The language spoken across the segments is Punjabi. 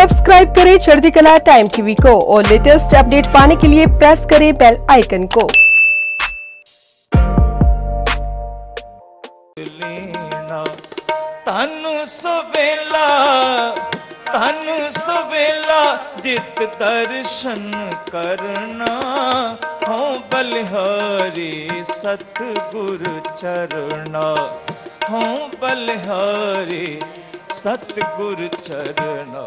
सब्सक्राइब करें चढ़ती कला टाइम टीवी को और लेटेस्ट अपडेट पाने के लिए प्रेस करें बेल आइकन को। तनु सुबेला तनु सुबेला जित दर्शन करना, हो बलिहारी सतगुरु चरणा हो बलिहारी ਸਤਿਗੁਰ ਚਰਣਾ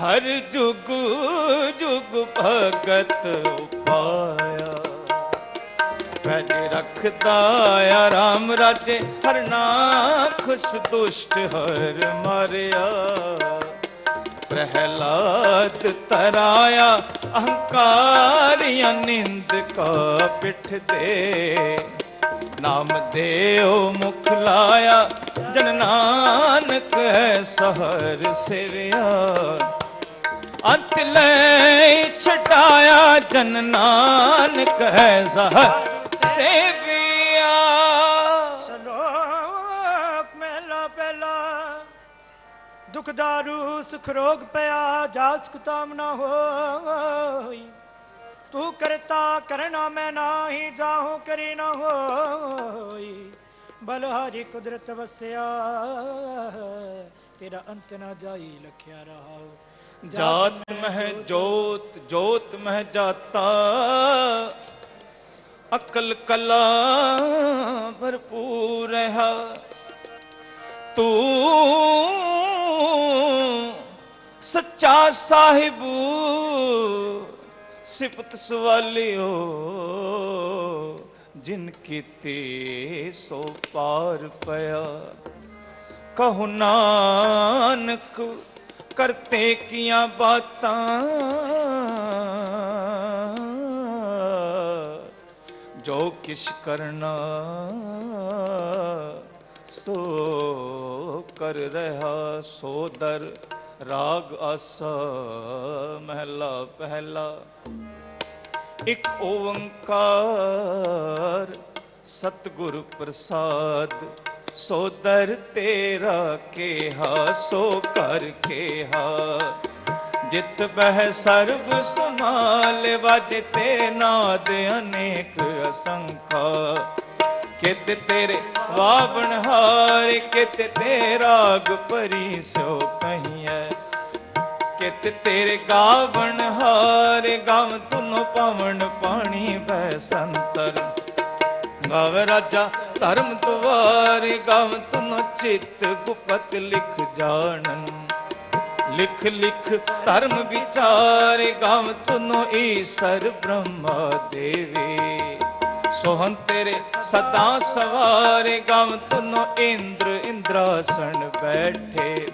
ਹਰ ਜੁਗ ਜੁਗ ਭਗਤ ਉਪਾਇਆ ਭਜ ਰਖਦਾ ਆ ਰਾਮ ਰਾਜੇ, ਹਰ ਨਾਖੁਸ ਦੁਸ਼ਟ ਹਰ ਮਾਰਿਆ। ਪ੍ਰਹਿਲਾਦ ਤਰਾਇਆ ਅਹੰਕਾਰੀਆਂ ਨਿੰਦ ਕਾ ਪਿੱਠ ਦੇ ਨਾਮ ਦੇਉ ਮੁਖ ਲਾਇਆ ਜਨ ਨਾਨਕ ਹੈ ਸਹਰ ਸਿਵਿਆ ਅੰਤ ਲੈ ਛਟਾਇਆ ਜਨ ਨਾਨਕ ਹੈ ਸਹਰ ਸੇਵਿਆ ਦੁਖ ਦਾਰੂ ਸੁਖ ਰੋਗ ਪਿਆ ਜਾਸ ਕੁਤਾਮ ਨਾ ਹੋਈ। ਤੂੰ ਕਰਤਾ ਕਰਨਾ ਮੈਂ ਨਾਹੀ ਜਾਹੂ ਕਰੀ ਨਾ ਹੋਈ। ਬਲਹਾਰੀ ਕੁਦਰਤ ਵਸਿਆ ਤੇਰਾ ਅੰਤ ਨਾ ਜਾਈ ਲਖਿਆ ਰਹਾਉ ਜਾਤ ਮਹਿ ਜੋਤ। ਜੋਤ ਮਹਿ ਜਾਤਾ। ਅਕਲ ਕਲਾ ਭਰਪੂਰ ਰਹਾ ਤੂੰ ਸੱਚਾ ਸਾਹਿਬੂ ਸਿਫਤ ਸਵਾਲਿਓ ਜਿਨ ਕੀਤੇ ਸੋ ਪਾਰ ਪਿਆ। ਕਹੋ ਨਾਨਕ ਕਰਤੇ ਕੀਆਂ ਬਾਤਾਂ। ਜੋ ਕਿਛ ਕਰਨਾ ਸੋ ਕਰ ਰਹਾ ਸੋ ਦਰ, ਰਾਗ ਆਸਾ ਮਹਿਲਾ ਪਹਿਲਾ। ਇਕ ਓੰਕਾਰ ਸਤਿਗੁਰ ਪ੍ਰਸਾਦ, ਸੋ ਦਰ ਤੇਰਾ ਕੇਹਾ, ਸੋ ਕਰ ਕੇਹਾ। ਜਿਤ ਬਹਿ ਸਰਬ ਸਮਾਲ ਵਜ ਤੇ ਨਾਦ ਅਨੇਕ ਅਸੰਖਾ। ਕਿਤ ਤੇਰੇ ਵਾਵਣ ਹਾਰ, ਕਿਤ ਤੇ ਰਾਗ ਭਰੀ ਸੋ ਕਹੀਐ। ਕਿਤ ਤੇਰੇ ਗਾਵਣ ਹਾਰ, ਗਾਵ ਤੁਨੋ ਪਵਨ ਪਾਣੀ ਬੈ ਸੰਤਰ। ਗਾਵ ਰਾਜਾ ਧਰਮ ਤੁਵਾਰੇ ਗਾਵ ਤੁਨੋ ਚਿਤ ਗੁਪਤ ਲਿਖ ਜਾਣਨ। ਲਿਖ ਲਿਖ ਧਰਮ ਵਿਚਾਰੇ, ਗਾਵ ਤੁਨੋ ਈਸਰ ਬ੍ਰਹਮਾ ਦੇਵੇ। ਸੋਹੰ ਤੇਰੇ ਸਦਾ ਸਵਾਰੇ ਗਮ ਤੁਨੋ ਇੰਦਰ ਇੰਦਰਾਸਣ ਬੈਠੇ।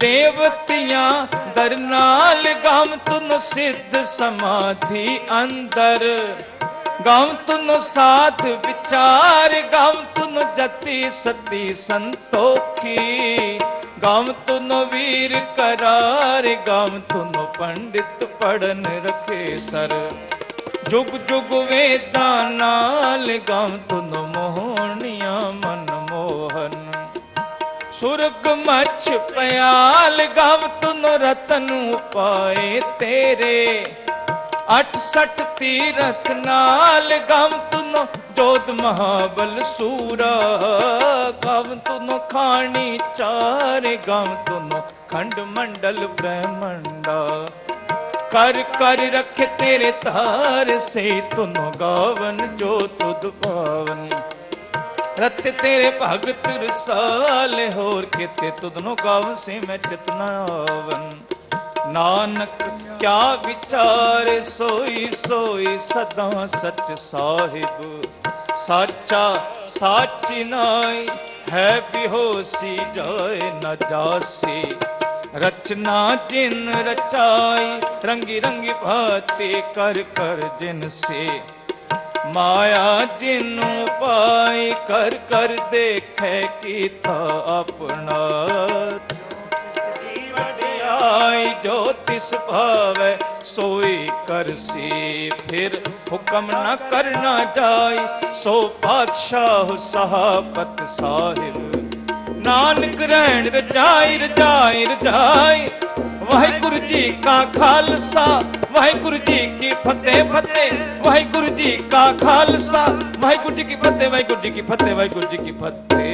ਦੇਵਤੀਆਂ ਦਰ ਨਾਲ ਗਾਵ ਤੁਨੋ ਸਿੱਧ ਸਮਾਧੀ ਅੰਦਰ। ਗਾਵ ਤੁਨੋ ਸਾਧ ਵਿਚਾਰ ਗਮ ਤੁਨੋ ਜਤੀ ਸਤੀ ਸੰਤੋਖੀ। ਗਮ ਤੁਨੋ ਵੀਰ ਕਰਾਰ ਗਮ ਤੁਨੋ ਪੰਡਿਤ ਪੜਨ ਰਖੇ ਸਰ। ਜੁਗ ਜੁਗ ਵੇਦਾਂ ਨਾਲ ਗਮ ਤੁਨੋ ਮੋਹਣੀਆਂ ਮਨ ਮੋਹਨ। ਸੁਰਗ ਮਛ ਪਿਆਲ ਗਮ ਤੁਨੋ ਰਤਨ ਪਾਏ ਤੇਰੇ। 68 ਤੀਰਥ ਨਾਲ ਗਮ ਤੁਨੋ ਜੋਤ ਮਹਾਬਲ ਸੂਰਾ ਗਮ ਤੁਨੋ ਖਾਣੀ ਚਾਰ ਗਮ ਤੁਨ ਖੰਡ ਮੰਡਲ ਬ੍ਰਹਮੰਡਾ। ਕਰ ਕਰ ਰਖ ਤੇਰੇ ਤਾਰ ਸੇ ਤੁਨੋ ਗਾਵਨ ਜੋ ਤੁਧ ਪਾਵਨ। ਰਤ ਤੇਰੇ ਭਗਤ ਰਸਾਲ, ਹੋਰ ਕਿਤੇ ਤੁਧਨੋ ਗਾਵ ਸੇ ਮੈਂ ਚਿਤਨਾ ਆਵਨ। ਨਾਨਕ, ਕਿਆ ਵਿਚਾਰ ਸੋਈ ਸੋਈ ਸਦਾ ਸਚ ਸਾਹਿਬ। ਸਾਚਾ ਸਾਚੀ ਨਾਈ, ਹੈ ਬਿਹੋਸੀ ਜਾਏ ਨਾ ਜਾਸੀ। ਰਚਨਾ ਜਿਨ ਰਚਾਈ, ਰੰਗੀ ਰੰਗੀ ਭਾਤੀ ਕਰ ਕਰ ਜਿਨ ਸੇ। ਮਾਇਆ ਜਿਨੂੰ ਪਾਈ, ਕਰ ਕਰ ਦੇਖੈ ਕੀਤਾ ਆਪਣਾ। ਵਡਿਆਈ ਜੋ ਤਿਸ ਭਾਵੈ, ਸੋਈ ਕਰਸੀ ਫਿਰ ਹੁਕਮ ਨਾ ਕਰਨਾ ਜਾਏ ਸੋ ਪਾਤਸ਼ਾਹ ਸਹਾਬਤ ਸਾਹਿਬ ਨਾਨਕ ਰਹਿਣ ਰਜਾਈ ਰਜਾਈ ਰਜਾਈ। ਵਾਹਿਗੁਰੂ ਜੀ ਕਾ ਖਾਲਸਾ, ਵਾਹਿਗੁਰੂ ਜੀ ਕੀ ਫਤਿਹ ਫਤਿਹ। ਵਾਹਿਗੁਰੂ ਜੀ ਕਾ ਖਾਲਸਾ, ਵਾਹਿਗੁਰੂ ਜੀ ਕੀ ਫਤਿਹ, ਵਾਹਿਗੁਰੂ ਜੀ ਕੀ ਫਤਿਹ, ਵਾਹਿਗੁਰੂ ਜੀ ਕੀ ਫਤਿਹ।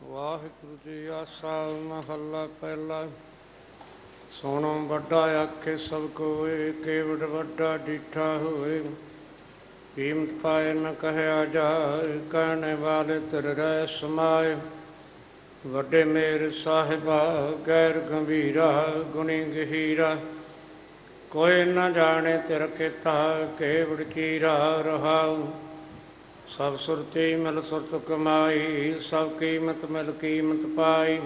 ਵਾਹਿਗੁਰੂ ਜੀ ਆਸਾ ਮਹੱਲਾ ਪਹਿਲਾ। ਸੋਣੋ ਵੱਡਾ ਆਖੇ ਸਭ ਕੋਏ, ਕੇਵੜ ਵੱਡਾ ਡੀਠਾ ਹੋਏ। ਕੀਮਤ ਪਾਏ ਨ ਕਹਿਆ ਜਾਏ ਕਹਿਣੇ ਵਾਲੇ ਤਰ ਰਹਿ ਸਮਾਏ। ਵੱਡੇ ਮੇਰ ਸਾਹਿਬਾ, ਗੈਰ ਗੰਭੀਰਾ, ਗੁਣੀ ਗਹੀਰਾ। ਕੋਈ ਨ ਜਾਣੇ ਤਿਰ ਕਿਤਾ, ਕੇਵੜ ਚੀਰਾ ਰਹਾਉ। ਸਭ ਸੁਰਤੀ ਮਿਲ ਸੁਰਤ ਕਮਾਈ, ਸਭ ਕੀਮਤ ਮਿਲ ਕੀਮਤ ਪਾਈ।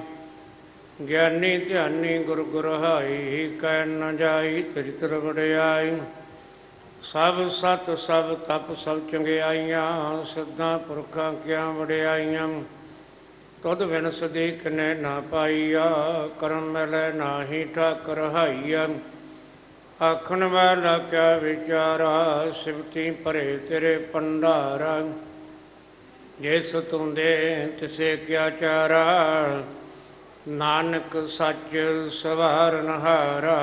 ਗਿਆਨੀ ਧਿਆਨੀ ਗੁਰ ਗੁਰਹਾਈ ਕਹਿ ਨ ਜਾਈ ਚਰਿਤਰ ਵਡਿਆਈ ਸਭ ਸਤ ਸਭ ਤਪ ਸਭ ਚੰਗਿਆਈਆਂ ਸਿੱਧਾਂ ਪੁਰਖਾਂ ਕਿਆ ਵਡਿਆਈਆਂ ਤੁਧ ਬਿਨ ਸਦੀਕ ਨੇ ਨਾ ਪਾਈਆ, ਕਰਮ ਮਿਲੈ ਨਾਹੀ ਠਾਕਰ ਹਾਈਆ। ਆਖਣ ਵਾਲਾ ਕਿਆ ਵਿਚਾਰਾ, ਸਿਵਤੀ ਭਰੇ ਤੇਰੇ ਪੰਡਾਰਾ ਜਿਸ ਤੂੰ ਦੇ ਤਿਸੇ ਕਿਆ ਚਾਰਾ, ਨਾਨਕ ਸੱਚ ਸਵਾਰਨ ਹਾਰਾ।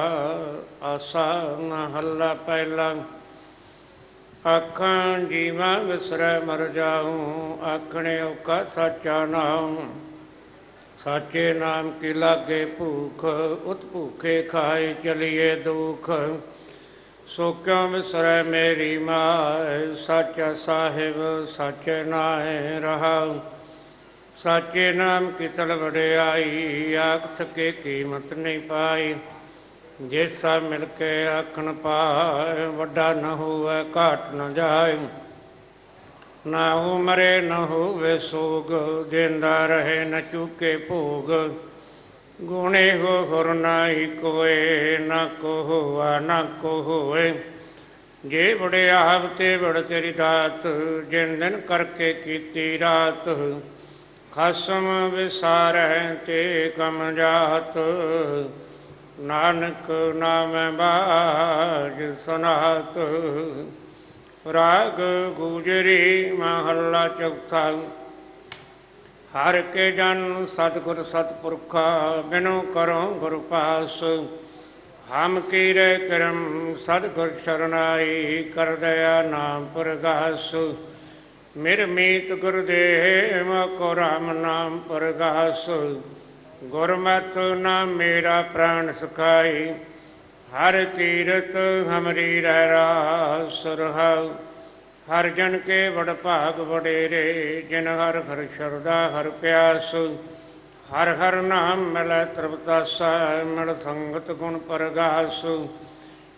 ਆਸਾ ਮਹੱਲਾ ਪਹਿਲਾ। ਆਖਾਂ ਜੀਵਾਂ ਵਿਸਰੈ ਮਰ ਜਾਉ ਆਖਣੇ ਔਕਾ ਸਾਚਾ ਨਾਮ ਸਾਚੇ ਨਾਮ ਕੀ ਲਾਗੇ ਭੂਖ, ਉਤ ਭੂਖੇ ਖਾਏ ਚਲੀਏ ਦੁਖ। ਸੋ ਕਿਉ ਵਿਸਰੈ ਮੇਰੀ ਮਾਇ ਸਾਚਾ ਸਾਹਿਬ, ਸਾਚੇ ਨਾਏ ਰਹਾਉ। ਸਾਚੇ ਨਾਮ ਕੀ ਤਲ ਵਡਿਆਈ ਆਖ ਕੇ ਕੀਮਤ ਨਹੀਂ ਪਾਈ। ਜੇ ਜੇਸਾ ਮਿਲ ਕੇ ਆਖਣ ਪਾਏ ਵੱਡਾ ਨ ਹੋਵੇ, ਘਾਟ ਨ ਜਾਏ। ਨਾ ਹੋ ਮਰੇ, ਨ ਹੋਵੇ ਸੋਗ, ਜਿੰਦਾ ਰਹੇ, ਨ ਚੁਕੇ ਭੋਗ। ਗੁਣੇ ਹੋ ਹੁਰ ਨਾਹੀ ਕੋਏ, ਨਾ ਕੋ ਹੋਆ ਨਾ ਕੋ ਹੋਏ ਜੇ ਬੜੇ ਆਪ ਤੇ ਬੜ ਤੇਰੀ ਦਾਤ, ਜਿਨ ਦਿਨ ਕਰਕੇ ਕੀਤੀ ਰਾਤ। ਖਸਮ ਵਿਸਾਰੈ ਤੇ ਕਮ ਜਾਤ। ਨਾਨਕ ਨਾਮ ਬਾਜ ਸੁਨਾਤ। ਰਾਗ ਗੁਜਰੀ ਮਹੱਲਾ ਚੌਥਾ। ਹਰ ਕੇ ਜਨ ਸਤਿਗੁਰ ਸਤਪੁਰਖਾ, ਬਿਨੋ ਕਰੋ ਗੁਰ ਪਾਸ। ਹਮ ਕੀਰੇ ਕਰਮ ਸਤਿਗੁਰ ਸ਼ਰਨਾਈ, ਕਰ ਦਇਆ ਨਾਮ ਪ੍ਰਗਾਸ। ਮਿਰ ਮੀਤ ਗੁਰਦੇਵ ਕੋ ਰਾਮ ਨਾਮ ਪ੍ਰਗਾਸ। ਗੁਰਮਤਿ ਨਾ ਮੇਰਾ ਪ੍ਰਾਣ ਸੁਖਾਈ, ਹਰ ਕੀਰਤ ਹਮਰੀ ਰਹਿ ਰਾਸ ਰਹਾਉ ਹਰ ਜਨ ਕੇ ਵਡ ਭਾਗ ਵਡੇਰੇ, ਜਿਨ ਹਰ ਹਰ ਸ਼ਰਦਾ ਹਰ ਪਿਆਸ। ਹਰ ਹਰ ਨਾਮ ਮਿਲੈ ਤ੍ਰਿਪਤਾਸਾ, ਮਿਲ ਸੰਗਤ ਗੁਣ ਪਰਗਾਸ।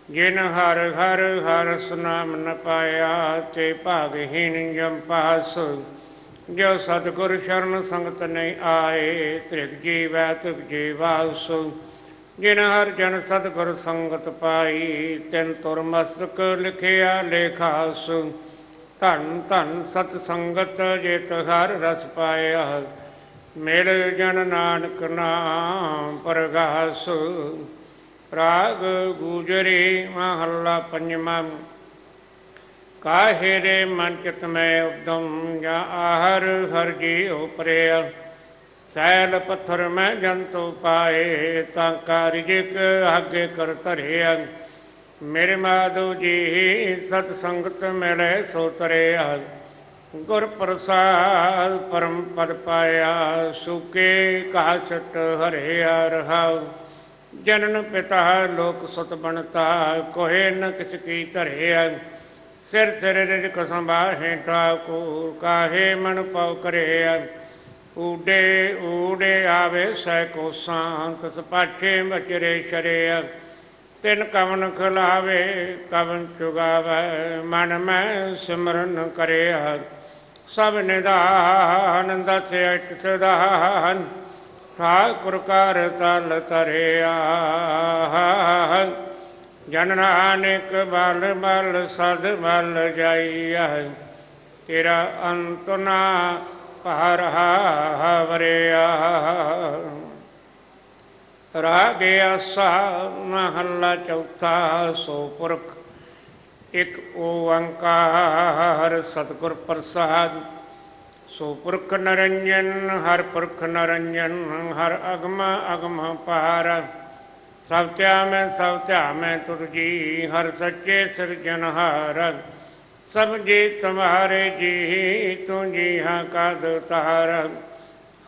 ਜਿਨ ਹਰ ਹਰ ਹਰ ਸੁਨਾਮ ਨ ਪਾਇਆ, ਤੇ ਭਾਗਹੀਨ ਜਮ ਪਾਸ। ਜੋ ਸਤਿਗੁਰ ਸ਼ਰਨ ਸੰਗਤ ਨਹੀਂ ਆਏ, ਤ੍ਰਿਗ ਜੀਵੈ ਤੁਕ ਜੀਵਾਸ ਜਿਨ ਹਰ ਜਨ ਸਤਿਗੁਰ ਸੰਗਤ ਪਾਈ, ਤਿਨ ਤੁਰ ਮਸਤਕ ਲਿਖਿਆ ਲੇਖਾਸੁ ਧਨ ਧਨ ਸਤ ਸੰਗਤ ਜਿਤ ਹਰ ਰਸ ਪਾਇਆ, ਮਿਲ ਜਨ ਨਾਨਕ ਨਾਮ ਪ੍ਰਗਾਸ। ਰਾਗ ਗੂਜਰੀ ਮਹੱਲਾ ਪੰਜਵਾਂ। ਕਾਹੇ ਰੇ ਮਨ ਚਿਤ ਮੈਂ ਉਦਮ ਜਾਂ ਆਹਰ ਹਰ ਜੀ ਉਪਰਿਆ ਸੈਲ ਪੱਥਰ ਮੈਂ ਜੰਤੂ ਪਾਏ, ਤਾਂ ਕਾਰਿਜਕ ਆਗੇ ਕਰ ਧਰਿਆ। ਮੇਰੇ ਮਾਧੋ ਜੀ, ਸਤ ਸੰਗਤ ਮਿਲੇ ਸੋ ਤਰੇ ਗੁਰ ਪ੍ਰਸਾਦ ਪਰਮ ਪਦ ਪਾਇਆ, ਸੁਕੇ ਕਾਸ਼ਟ ਹਰਿਆ ਰਹਾਉ ਜਨਨ ਪਿਤਾ ਲੋਕ ਸੁਤ ਬਣਤਾ, ਕੋਹੇ ਨ ਕਿਸ ਕੀ ਧਰਿਆ। ਸਿਰ ਸਿਰ ਰਿਜਕ ਸੰਭਾਹੇ ਠਾਕੁਰ ਕਾਹੇ ਮਨ ਪਉ ਕਰਿਆ ਊਡੇ ਊਡੇ ਆਵੇ ਸੈ ਕੋ ਸੰਤ ਸਪਾਠੇ ਬਚਰੇ ਸ਼ਰਿਆ ਤਿਨ ਕਵਨ ਖਲਾਵੇ, ਕਵਨ ਚੁਗਾਵੇ, ਮਨ ਮੈਂ ਸਿਮਰਨ ਕਰਿਆ ਸਭ ਨਿਦਾਨ ਦਸੇ ਅਟ ਸਦਾਨ ਠਾਕੁਰ ਕਰ ਤਲ ਤਰੇ ਤਰਿਆ। ਜਨ ਨਾਨਕ ਬਲ ਬਲ ਸਦ ਬਲ ਜਾਈਆ ਤੇਰਾ ਅੰਤ ਨਾ ਪਾਰ ਵਰਿਆ ਰਾਗ ਆਸਾ ਮਹੱਲਾ ਚੌਥਾ ਸੋ ਪੁਰਖ, ਇੱਕ ਓੰਕਾਰ ਸਤਿਗੁਰ ਪ੍ਰਸਾਦ। ਸੋ ਪੁਰਖ ਨਰੰਜਨ, ਹਰ ਪੁਰਖ ਨਰੰਜਨ, ਹਰ ਅਗਮ ਅਗਮ ਪਾਰ। ਸਭ ਧਿਆ ਮੈਂ ਸਭ ਧਿਆ ਮੈਂ ਤੁਧ ਜੀ, ਹਰ ਸੱਚੇ ਸਿਰਜਨਹਾਰ ਸਭ ਜੀ ਤੁਮਹਾਰੇ ਜੀ, ਤੂੰ ਜੀ ਹਾਂ ਕਦ ਤਾਰ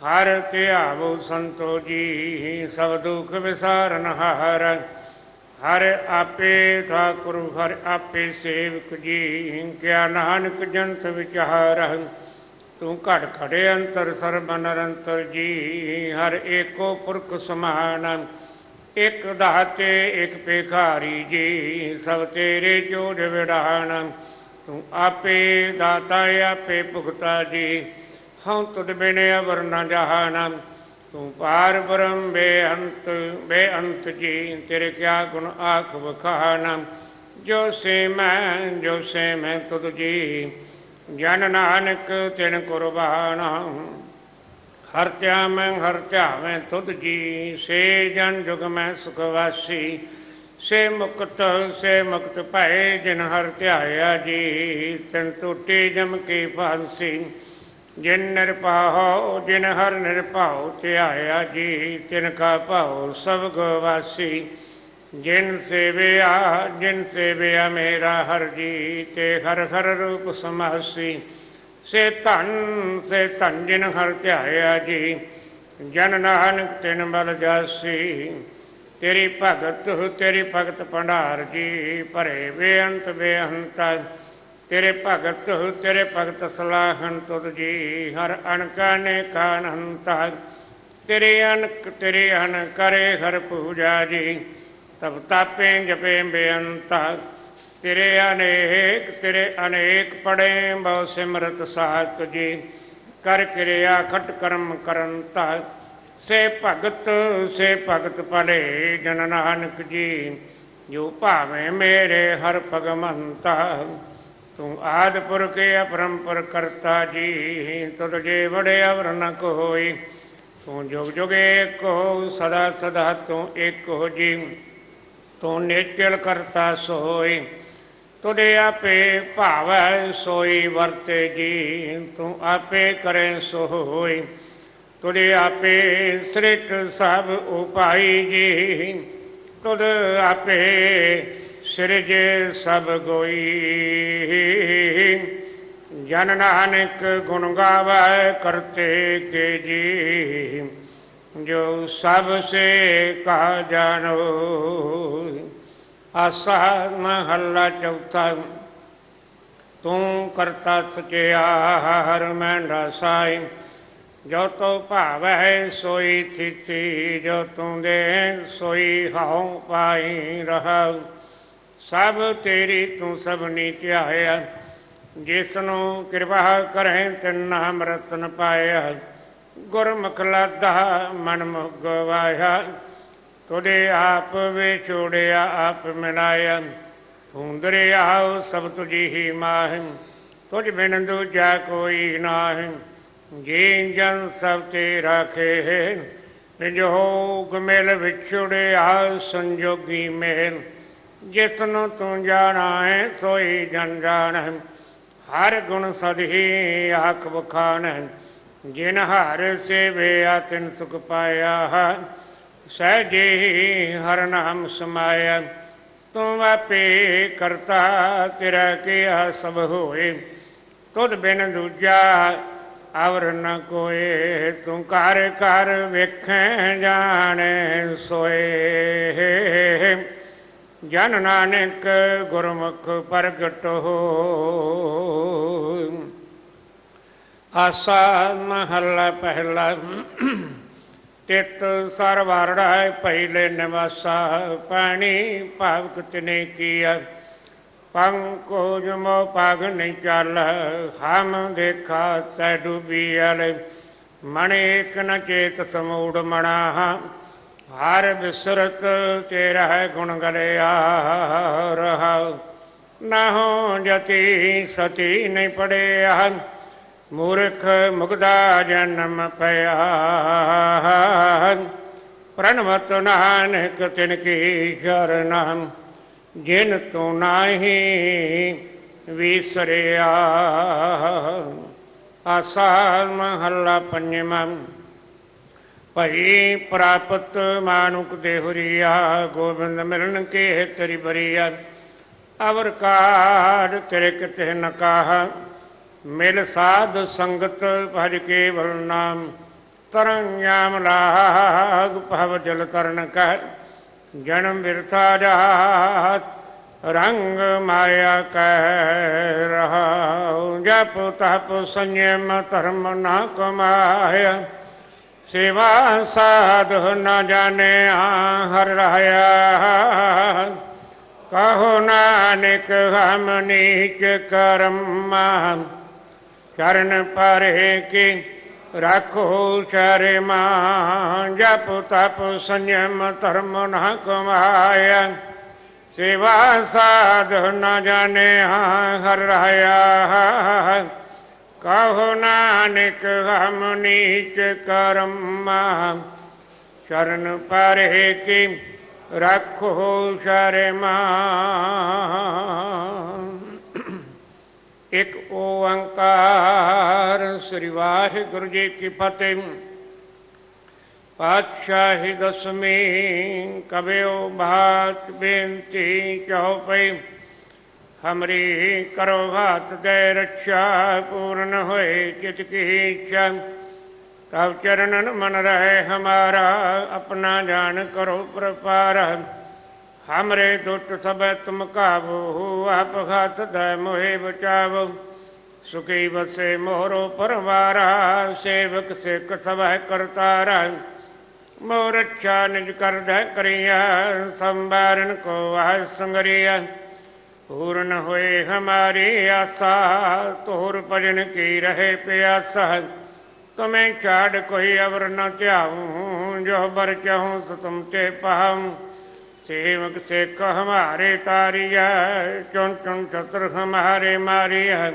ਹਰ ਧਿਆਵੋ ਸੰਤੋ ਜੀ, ਸਭ ਦੁਖ ਵਿਸਾਰਨ ਹਾਰ। ਹਰ ਆਪੇ ਠਾਕੁਰ, ਹਰ ਆਪੇ ਸੇਵਕ ਜੀ, ਕਿਆ ਨਾਨਕ ਜੰਤ ਵਿਚਾਰ। ਤੂੰ ਘੜ ਖੜੇ ਅੰਤਰ ਸਰਬ ਨਿਰੰਤਰ ਜੀ, ਹਰ ਏਕੋ ਪੁਰਖ ਸਮਾਨ। ਇਕ ਦਾਤੇ ਇਕ ਭਿਖਾਰੀ ਜੀ, ਸਭ ਤੇਰੇ ਜੋੜ ਵਿੜਾਨ ਤੂੰ ਆਪੇ ਦਾਤਾ, ਆਪੇ ਭੁਗਤਾ ਜੀ, ਹਉ ਤੁਧ ਬਿਨ ਅਵਰ ਨ ਜਹਾਨ ਤੂੰ ਪਾਰ ਬ੍ਰਹਮ, ਬੇਅੰਤ ਬੇਅੰਤ ਜੀ, ਤੇਰੇ ਕਿਆ ਗੁਣ ਆਖ ਬਖਾਨ ਜੋ ਸੇ ਮੈਂ, ਜੋ ਸੇ ਮੈਂ ਤੁਧ ਜੀ, ਜਨ ਨਾਨਕ ਤਿਨ ਕੁਰਬਾਨ। ਹਰ ਧਿਆ ਮੈਂ ਹਰ ਧਿਆਵੇਂ ਤੁਧ ਜੀ, ਸੇ ਜਨ ਜੁਗ ਮੈਂ ਸੁਖ ਵਾਸੀ। ਸੇ ਮੁਕਤ ਸੇ ਮੁਕਤ ਭਏ ਜਿਨ ਹਰ ਧਿਆਇਆ ਜੀ, ਤਿਨ ਟੂਟੀ ਜਮ ਕੇ ਫਾਂਸੀ। ਜਿਨ ਨਿਰਭਉ, ਜਿਨ ਹਰ ਨਿਰਭਉ ਧਿਆਇਆ ਜੀ, ਤਿਨ ਕਾ ਭਾਉ ਸਭ ਗਵਾਸੀ ਜਿਨ ਸੇਵਿਆ ਜਿਨ ਸੇਵਿਆ ਮੇਰਾ ਹਰ ਜੀ, ਤੇ ਹਰ ਹਰ ਰੂਪ ਸਮਾਸੀ। ਸੇ ਧਨ ਸੇ ਧਨ ਜਿਨ ਹਰ ਧਿਆਇਆ ਜੀ, ਜਨ ਨਾਨਕ ਤਿਨ ਬਲ ਜਾਸੀ। ਤੇਰੀ ਭਗਤ ਤੇਰੀ ਭਗਤ ਭੰਡਾਰ ਜੀ, ਭਰੇ ਬੇਅੰਤ ਬੇਅੰਤਾ। ਤੇਰੇ ਭਗਤ ਤੇਰੇ ਭਗਤ ਸਲਾਹਨ ਤੁਧ ਜੀ, ਹਰ ਅਣਕਾ ਨੇ ਕਾਨੰਤਾ ਤੇਰੇ ਅਨਕ ਤੇਰੇ ਹਨ ਕਰੇ ਹਰ ਪੂਜਾ ਜੀ, ਤਬ ਤਾਪੇ ਜਪੇ ਬੇਅੰਤਾ। ਤੇਰੇ ਅਨੇਕ ਤੇਰੇ ਅਨੇਕ ਪੜੇ ਬਹੁ ਸਿਮਰਤ ਸਾਤ ਜੀ। ਕਰ ਕਿਰਿਆ ਖਟ ਕਰਮ ਕਰਨ ਤਾ। ਸੇ ਭਗਤ ਸੇ ਭਗਤ ਭਲੇ ਜਨ ਨਾਨਕ ਜੀ। ਜੋ ਭਾਵੇਂ ਮੇਰੇ ਹਰ ਭਗਵੰਤਾ। ਤੂੰ ਆਦ ਪੁਰਖ ਅਪਰੰਪਰ ਕਰਤਾ ਜੀ। ਤੁਧ ਜੇ ਵੜੇ ਅਵਰ ਨ ਕੋਈ। ਤੂੰ ਜੁਗ ਜੁਗ ਏਕੋ ਸਦਾ ਸਦਾ ਤੂੰ ਏਕ ਹੋ ਜੀ। ਤੂੰ ਨੇਚਲ ਕਰਤਾ ਸੋਈ। ਤੁਦੇ ਆਪੇ ਭਾਵੈ ਸੋਈ ਵਰਤੇ ਜੀ ਤੂੰ ਆਪੇ ਕਰੇ ਸੋ ਹੋਈ ਤੁਦੇ ਆਪੇ ਸ੍ਰਿਟ ਸਭ ਉਪਾਈ ਜੀ ਤੁਦ ਆਪੇ ਸਿਰਜ ਸਭ ਗੋਈ। ਜਨ ਨਾਨਕ ਗੁਣ ਗਾਵੇ ਕਰਤੇ ਕੇ ਜੀ ਜੋ ਸਭ ਸੇ ਕਾ ਜਾਣੋ। ਆਸਾ ਮਹੱਲਾ ਚੌਥਾ। ਤੂੰ ਕਰਤਾ ਸਚਿਆਰ ਮੈਂਡਾ ਸਾਈ। ਜੋ ਤੋ ਭਾਵੈ ਸੋਈ ਥਿਤੀ ਜੋ ਤੂੰ ਦੇ ਸੋਈ ਹਉ ਪਾਈ ਰਹਾ ਸਭ ਤੇਰੀ ਤੂੰ ਸਭ ਨੀ ਧਿਆਇਆ ਜਿਸ ਨੂੰ ਕਿਰਪਾ ਕਰੇ ਤਿਨ ਨਾਮ ਰਤਨ ਪਾਇਆ। ਗੁਰਮੁਖ ਲਾਦਾ ਮਨ ਮੁਗਵਾਇਆ ਤੁਦੇ ਆਪ ਵਿਛੋੜਿਆ ਆਪ ਮਿਲਾਇਆ। ਤੂੰ ਦਰਿਆਉ ਸਭ ਤੁਝੀ ਹੀ ਮਾਹਿ। ਤੁਝ ਬਿਨ ਦੂਜਾ ਕੋਈ ਨਾਹਿ। ਜੀ ਜਨ ਸਭ ਤੇ ਰਾਖੇ ਨਿਜੋਗ ਮਿਲ ਵਿਛੜਿਆ ਸੰਜੋਗੀ ਮੇਲ। ਜਿਸ ਨੂੰ ਤੂੰ ਜਾਣਾ ਹੈ, ਸੋਈ ਜਨ ਜਾਣ ਹਰ ਗੁਣ ਸਦਹੀ ਆਖ ਬਖਾਨ ਜਿਨ ਹਰ ਸੇਵਿਆ ਤਿਨ ਸੁਖ ਪਾਇਆ ਹੈ। ਸਹਿਜੇ ਹਰ ਨਾਮ ਸਮਾਇਆ, ਤੂੰ ਆਪੇ ਕਰਤਾ ਤੇਰਾ ਕੀਆ ਸਭ ਹੋਏ। ਤੁਧ ਬਿਨ ਦੂਜਾ ਅਵਰ ਨ ਕੋਏ, ਤੂੰ ਕਰ ਕਰ ਵੇਖੈ ਜਾਣੇ ਸੋਏ। ਜਨ ਨਾਨਕ ਗੁਰਮੁਖ ਪ੍ਰਗਟ ਹੋ। ਆਸਾ ਮਹੱਲਾ ਪਹਿਲਾ ਤਿਤ ਸਰਵਰੜਾਇ ਪਹਿਲੇ ਨਿਵਾਸਾ, ਪਾਣੀ ਭਾਵਕ ਤਨੇ ਕੀਆ ਪੰਕੋਜ ਮੋ ਪਗ ਨਹੀਂ ਚੱਲ, ਹਮ ਦੇਖਾ ਤੈ ਡੂਬੀ ਅਲੇ ਮਣ ਏਕ ਨ ਚੇਤ ਸਮੂੜ ਮਣਾ, ਹਰ ਬਿਸਰਤ ਤੇਰਾ ਹੈ ਗੁਣ ਗਲਿਆ ਰਹਾ। ਨਾ ਹੋ ਜਤੀ ਸਤੀ ਨਹੀਂ ਪੜਿਆ। ਮੂਰਖ ਮੁਗਦਾ ਜਨਮ ਪਿਆ ਪ੍ਰਣਵਤ ਨਾਨਕ ਤਿਨ ਕੀ ਸ਼ਰਨ, ਜਿਨ ਤੂੰ ਨਾਹੀ ਵਿਸਰਿਆ। ਆਸਾ ਮਹੱਲਾ ਪੰਜਵਾਂ ਭਈ ਪ੍ਰਾਪਤ ਮਾਨੁਕ ਦੇਹੁਰੀਆ ਗੋਬਿੰਦ ਮਿਲਨ ਕੇ ਤੇਰੀ ਬਰੀਆ। ਅਵਰ ਕਾੜ ਤੇਰੇ ਕਿਤੇ ਨ ਮਿਲ ਸਾਧ ਸੰਗਤ ਭਜ ਕੇਵਲ ਨਾਮ ਤਰੰਗਾਮ ਲਾਗ ਭਵ ਜਲ ਤਰਨ ਕਹਿ, ਜਨਮ ਵਿਰਥਾ ਜਾਤ, ਰੰਗ ਮਾਇਆ ਕਹਿ ਰਹਾ ਜਪ ਤਪ ਸੰਯਮ ਧਰਮ ਨਾ ਕਮਾਇਆ ਸੇਵਾ ਸਾਧ ਨਾ ਜਾਣੇ ਹਰ ਰਹਾਇਆ ਕਹੋ ਨਾਨਕ ਹਮ ਨੀਚ ਕਰਮਾ ਚਰਨ ਪਰੇ ਕੀ ਰੱਖੋ ਸ਼ਰਮਾ ਜਪ ਤਪ ਸੰਯਮ ਧਰਮ ਨਾ ਕਮਾਇਆ। ਸੇਵਾ ਸਾਧ ਨ ਜਾਣਿਆ, ਹਰ ਰਹਾਇਆ ਕਹੋ ਨਾਨਕ, ਹਮ ਨੀਚ ਕਰਮਾ। ਸ਼ਰਨ ਪਰੇ ਕੀ ਰੱਖੋ ਸ਼ਰਮਾ ਇੱਕ ਓੰਕਾਰ, ਸ੍ਰੀ ਵਾਹਿਗੁਰੂ ਜੀ ਕੀ ਫਤਿਹ। ਪਾਤਸ਼ਾਹੀ ਦਸਮੀ ਕਬਿਓ ਬਾਤ ਬੇਨਤੀ ਚਉਪਈ ਹਮਰੀ ਕਰੋ ਹਾਥ ਦੇ ਰੱਖਿਆ ਪੂਰਨ ਹੋਏ ਚਿਤ ਕੀ ਇੱਛਾ। ਤਬ ਚਰਨਨ ਮਨ ਰਹੇ ਹਮਾਰਾ, ਆਪਣਾ ਜਾਣ ਕਰੋ ਪ੍ਰਪਾਰ ਹਮਰੇ ਦੁੱਟ ਸਭੈ ਤੁਮ ਕਾਬੂ ਆਪ ਘਾਤ ਦੈ ਮੋਹਿ ਬਚਾਵ ਸੁਖੀ ਬਸੇ ਮੋਹਰੋ ਪਰਵਾਰਾ ਸੇਵਕ ਸਿੱਖ ਸਭੈ ਕਰਤਾਰਾ ਮੋਰ ਰੱਛਾ ਨਿਜ ਕਰਦੈ ਕਰੀਆ ਸੰਬਾਰਨ ਕੋ ਆਹ ਸੰਗਰੀਆ ਪੂਰਨ ਹੋਏ ਹਮਾਰੀ ਆਸਾ ਤੋਰ ਭਜਨ ਕੀ ਰਹੇ ਪਿਆਸਾ ਤੁਮੇ ਛਾੜ ਕੋਈ ਅਵਰ ਨ ਧਿਆਉ ਜੋ ਬਰ ਚਾਹੂੰ ਸੋ ਤੁਮ ਤੇ ਪਾਉ ਸੇਵਕ ਸਿੱਖ ਹਮਾਰੇ ਤਾਰੀਆ ਚੁਣ ਚੁਣ ਚਤਰ ਹਮਾਰੇ ਮਾਰੀਆ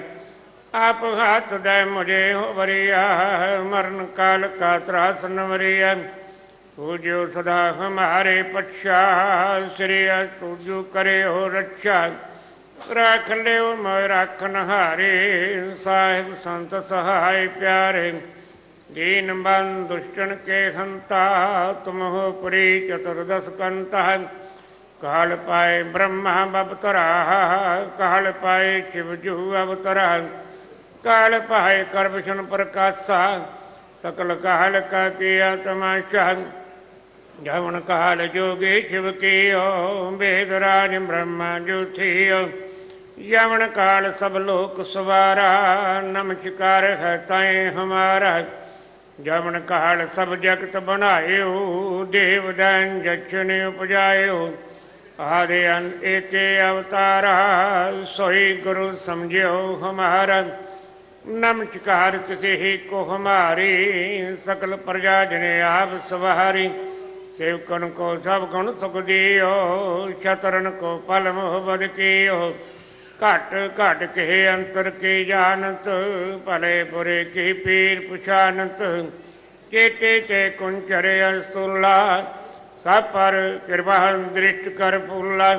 ਆਪ ਹਾਥ ਦੇ ਮੁਝੇ ਹੋ ਵਰੀਆ ਮਰਨ ਕਾਲ ਕਾ ਤਰਾਸ ਨਵਰੀਆ ਪੂਜਿਓ ਸਦਾ ਹਮਾਰੇ ਪਛਾ ਸ੍ਰੀ ਅਸਤੁਜੂ ਕਰੇ ਹੋ ਰੱਛਾ। ਰੱਖ ਲਿਓ ਮੈਂ ਰੱਖਨ ਹਾਰੇ ਸਾਹਿਬ ਸੰਤ ਸਹਾਇ ਪਿਆਰੇ। ਦੀਨ ਬੰਦ ਦੁਸ਼ਟਨ ਕੇ ਹੰਤਾ ਤੁਮ ਹੋ ਪੁਰੀ ਚਤੁਰਦਸ ਕੰਤਾ ਕਾਲ ਪਾਏ ਬ੍ਰਹਮਾ ਬਬਤਰਾ ਕਾਲ ਪਾਏ ਸ਼ਿਵ ਜੂ ਅਵਤਰਾ ਕਾਲ ਪਾਏ ਕਰਬਸ਼ਨ ਪ੍ਰਕਾਸ਼ਾ ਸਕਲ ਕਾਲ ਕਾ ਕੀਆ ਤਮਾਸ਼ਾ ਜਵਨ ਜਮਨ ਜੋਗੇ ਸਭ ਜਗਤ ਬਣਾਇਓ, ਦੇਵ ਦਨ ਜਛਨ ਉਪਜਾਇਓ। ਆਦੇ ਅਨ ਏਕੇ ਅਵਤਾਰਾ, ਸੋਈ ਗੁਰੂ ਸਮਝਿਓ ਹਮਾਰਾ। ਨਮਸਕਾਰ ਕਿਸੇ ਹੀ ਕੋ ਹਮਾਰੀ, ਸਕਲ ਪ੍ਰਜਾ ਜਨੇ ਆਪ ਸਵਾਰੀ। ਸੇਵਕਨ ਕੋ ਸਭ ਗੁਣ ਸੁਖ ਦਿਓ ਸ਼ਤਰਨ ਕੋ ਪਲ ਬਦ ਕੀਓ। ਘਟ ਘਟ ਕੇ ਅੰਤਰ ਕੀ ਜਾਣਤ, ਭਲੇ ਬੁਰੇ ਕੀ ਪੀਰ ਪੁਛਾਨਤ। ਚੇਤੇ ਤੇ ਕੁੰਚਰ ਅਸਤੁਲਾ ਸਭ ਪਰ ਕਿਰਪਾ ਦ੍ਰਿਸ਼ਟ ਕਰ ਫੁੱਲਾ।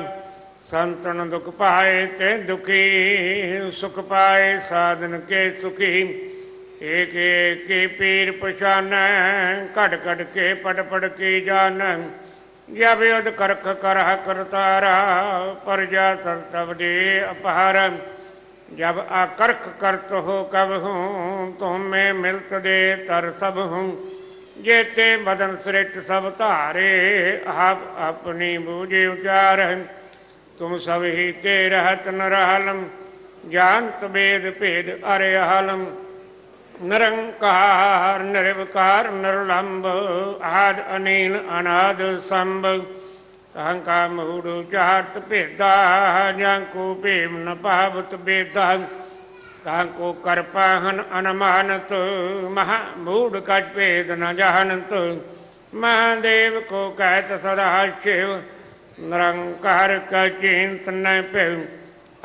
ਸੰਤਨ ਦੁਖ ਪਾਏ ਤੇ ਦੁਖੀ, ਸੁਖ ਪਾਏ ਸਾਧਨ ਕੇ ਸੁਖੀ। ਏਕ ਏਕ ਪੀਰ ਪਛਾਨੈ, ਘਟ ਘਟ ਕੇ ਪੜ ਪੜ ਕੀ ਜਾਣੈ। ਜਬ ਯਦ ਕਰਖ ਕਰਹ ਕਰਤਾਰਾ ਪਰਜਾ ਤਬ ਦੇ ਅਪਹਾਰ। ਜਬ ਆਕਰਖ ਕਰਤ ਹੋ ਕਬ ਹੂੰ, ਤੁਮੇ ਮਿਲਤ ਦੇ ਤਰ ਸਭ ਹੂੰ। ਜੇਤੇ ਬਦਨ ਸ੍ਰਿਟ ਸਭ ਧਾਰੇ, ਆਪ ਆਪਣੀ ਬੂਝੇ ਉਚਾਰ। ਤੁਮ ਸਭ ਹੀ ਤੇ ਰਹਤ ਨਰਹਲਮ ਜਾਨਤ ਬੇਦ ਭੇਦ ਅਰੇ ਹਲਮ ਨਿਰੰਕਾਰ, ਨਿਰਵਕਾਰ, ਨਿਰਲੰਭ, ਆਦ ਅਨੀਲ, ਅਨਾਦ, ਸੰਭ। ਤਾਂ ਕਾ ਮੂੜ ਚਾਰਤ ਭੇਦਾ, ਜਾਂ ਕੋ ਭੇਮ ਨ ਪਾਵਤ ਬੇਦਾ ਤਾਂ ਕੋ ਕਰ ਪਾਹਨ ਅਨਮਾਨਤ, ਮਹਾ ਮੂੜ ਕਟ ਭੇਦ ਨ ਜਾਣਤ। ਮਹਾਦੇਵ ਕੋ ਕਹਿਤ ਸਦਾ ਸ਼ਿਵ, ਨਿਰੰਕਾਰ ਕਾ ਚਿੰਤ ਨ ਭਿਲ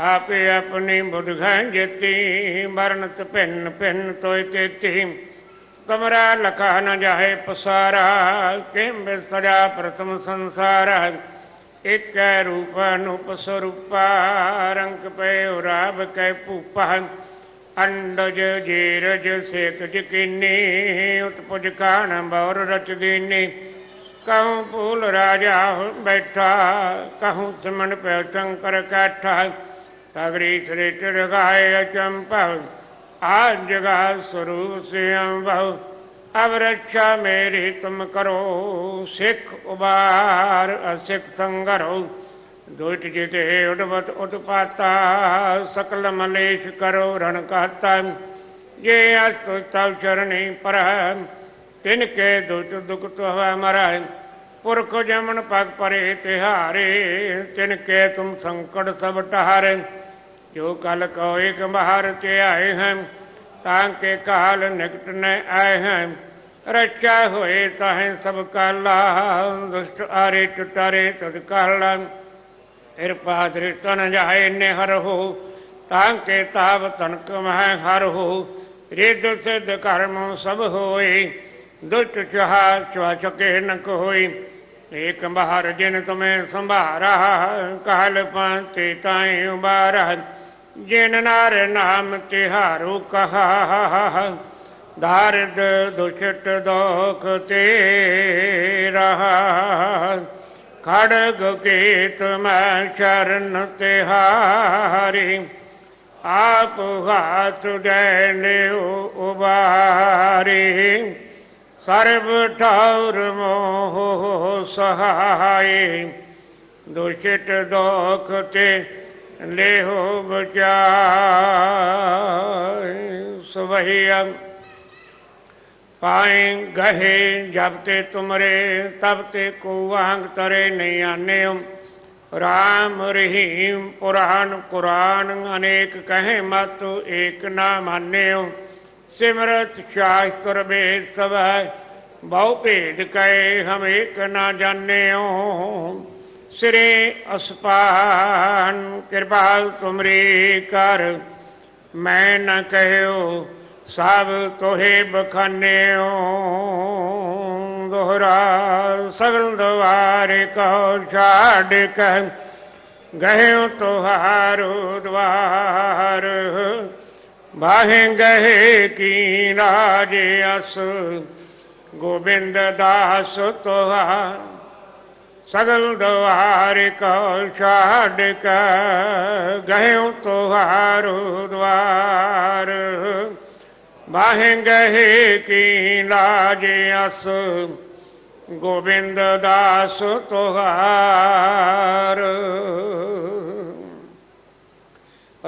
ਆਪੇ ਆਪਣੀ ਬੁੱਧ ਘਾਂ ਜੇਤੀ ਮਰਨਤ ਭਿੰਨ ਭਿੰਨ ਤੋਇ ਤੇਤੀ। ਕਮਰਾ ਲਖਾ ਨ ਜਾਏ ਪਸਾਰਾ ਕਿਮ ਸਜਾ ਪ੍ਰਥਮ ਸੰਸਾਰਾ। ਇਕੈ ਰੂਪ ਅਨੂਪ ਸਰੂਪਾ, ਰੰਗ ਪੈ ਰਾਬ ਕੈ ਭੂਪਾ। ਅੰਡਜ ਜੀਰਜ ਸੇਤ ਜਕੀਨੀ, ਉਤਪੁਜ ਕਾਣ ਬੌਰ ਰਚ ਦੀਨੀ। ਕਹੂੰ ਪੂਲ ਰਾਜਾ ਬੈਠਾ, ਕਹੂੰ ਸਿਮਣ ਪੈ ਸ਼ੰਕਰ ਕਾਠਾ। सगरी श्रेष्ठ रघाय अचंपह आज जगा स्वरूप से अम्बह अब रक्षा मेरी तुम करो सिख उबार असिख संगरो दुष्ट जिते उडवत उत्पाता सकल मलेश करो रण कहता ये अस्तु तव चरणी पर तिनके दुष्ट दुख तुह मर पुरख जमन पग परे तिहारे तिनके तुम संकट सब टहारे ਜੋ ਕਲ ਕੋ ਇਕ ਬਾਹਰ ਤੇ ਆਏ ਹਨ, ਤਾਂ ਕੇ ਕਾਲ ਨਿਕਟ ਨ ਆਏ ਹਨ। ਰਚਾ ਹੋਏ ਤਾਹੇ ਸਭ ਕਾਲਾ, ਦੁਸ਼ਟ ਆਰੇ ਟੁਟਾਰੇ ਤਦ ਕਾਲਾ। ਕਿਰਪਾ ਦ੍ਰਿਸ਼ਟ ਜਾਏ ਨੇ ਹਰ ਹੋ, ਤਾਂ ਕੇ ਤਾਵ ਤਨਕ ਮਹਿ ਹਰ ਹੋ। ਰਿੱਧ ਸਿੱਧ ਕਰਮ ਸਭ ਹੋਏ, ਦੁਸ਼ਟ ਚਾਹ ਚਵਾ ਚੁਕੇ ਨਕ ਹੋਈ ਏਕ ਬਾਹਰ ਜਿਨ ਤੁਮੇ ਸੰਭਾਰਾ, ਕਾਲ ਪਾਤੇ ਤਾਈ ਉਬਾਰਾ। ਜਿਨ ਨਾਰ ਨਾਮ ਤਿਹਾਰੂ ਕਹਾ ਧਾਰਦ ਦੁਸ਼ਟ ਦੋਖ ਤੇ ਰਹਾ ਖੜਗ ਕੀਤ ਮੈਂ ਚਰਨ ਤਿਹਾਰੀ, ਆਪ ਹਾਥ ਦੇ ਲਿਓ ਉਬਾਰੀ। ਸਰਬ ਠੌਰ ਮੋਹ ਸਹਾਈ, ਦੁਸ਼ਟ ਦੋਖ ਤੇ ਲੇਹੋ ਬਚਾਈ ਸਵਹੀਆ ਪਾਏ ਗਹੇ, ਜਬ ਤੇ ਤੁਮਰੇ, ਤਬ ਤੇ ਕੋ ਵਾਂਗ ਤਰੇ ਨਹੀਂ ਆਨਿਓ ਰਾਮ ਰਹੀਮ ਪੁਰਾਨ ਕੁਰਾਨ, ਅਨੇਕ ਕਹੇ ਮਤ ਏਕ ਨਾ ਮਾਨਿਓ ਸਿਮਰਤ ਸ਼ਾਸਤਰ ਵੇਦ ਸਭ, ਬਹੁ ਭੇਦ ਕਹੇ ਹਮ ਏਕ ਨਾ ਜਾਣਿਓ ਸ੍ਰੀ ਅਸਪਾਨ, ਕਿਰਪਾਲ ਤੁਮਰੀ ਕਰ। ਮੈਂ ਨ ਕਹਿਓ, ਸਭ ਤੋਹੇ ਬਖਾਨਿਓ। ਦੋਹਰਾ ਸਗਲ ਦਵਾਰੇ ਕੋ ਛਾੜ ਕੇ ਗਹਿਓ ਤੁਹਾਰੋ ਦਵਾਰ। ਬਾਹੇ ਗਹੇ ਕੀ ਰਾਜ ਅਸ। ਗੋਬਿੰਦ ਦਾਸ ਤੁਹਾਰ। ਸਗਲ ਦਵਾਰ ਕੋ ਛਾੜ ਕੇ ਗਹਿਓ ਤੁਹਾਰੋ ਦਵਾਰ ਬਾਹੇ ਗਏ ਕੀ ਲਾਜ ਅਸ, ਗੋਬਿੰਦ ਦਾਸ ਤੁਹਾਰ।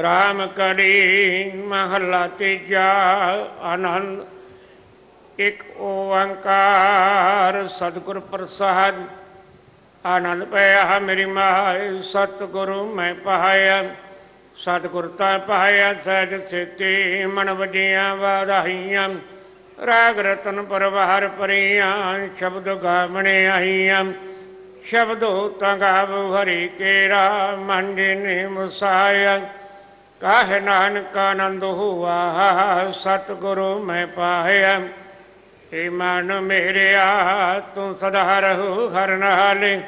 ਰਾਮ ਕੜੀ ਮਹਲਾ ਤੀਜਾ ਆਨੰਦ, ਇਕ ਓੰਕਾਰ ਸਤਿਗੁਰ ਪ੍ਰਸਾਦ ਆਨੰਦ ਪਿਆ ਮੇਰੀ ਮਾਇ ਸਤਿਗੁਰੂ ਮੈਂ ਪਾਇਆ ਸਤਿਗੁਰ ਤਾਂ ਪਾਇਆ ਸਹਿਜ ਸੇਤੀ ਮਨ ਵਜੀਆਂ ਵਾਧਾਈਆਂ ਰਾਗ ਰਤਨ ਪਰਵਾਰ ਪਰੀਆਂ, ਸ਼ਬਦ ਗਾਵਣੇ ਆਈਆਂ ਸ਼ਬਦੋ ਤਾਂ ਗਾਵ ਹਰੀ ਕੇਰਾ, ਮਨ ਜਿਨੇ ਮੁਸਾਇਆ। ਕਾਹ ਨਾਨਕ ਆਨੰਦ ਹੁਆ, ਸਤਿਗੁਰੂ ਮੈਂ ਪਾਇਆ। ਏ ਮਨ ਮੇਰਿਆ, ਤੂੰ ਸਦਾ ਰਹੂ ਹਰ ਨਾਲੇ।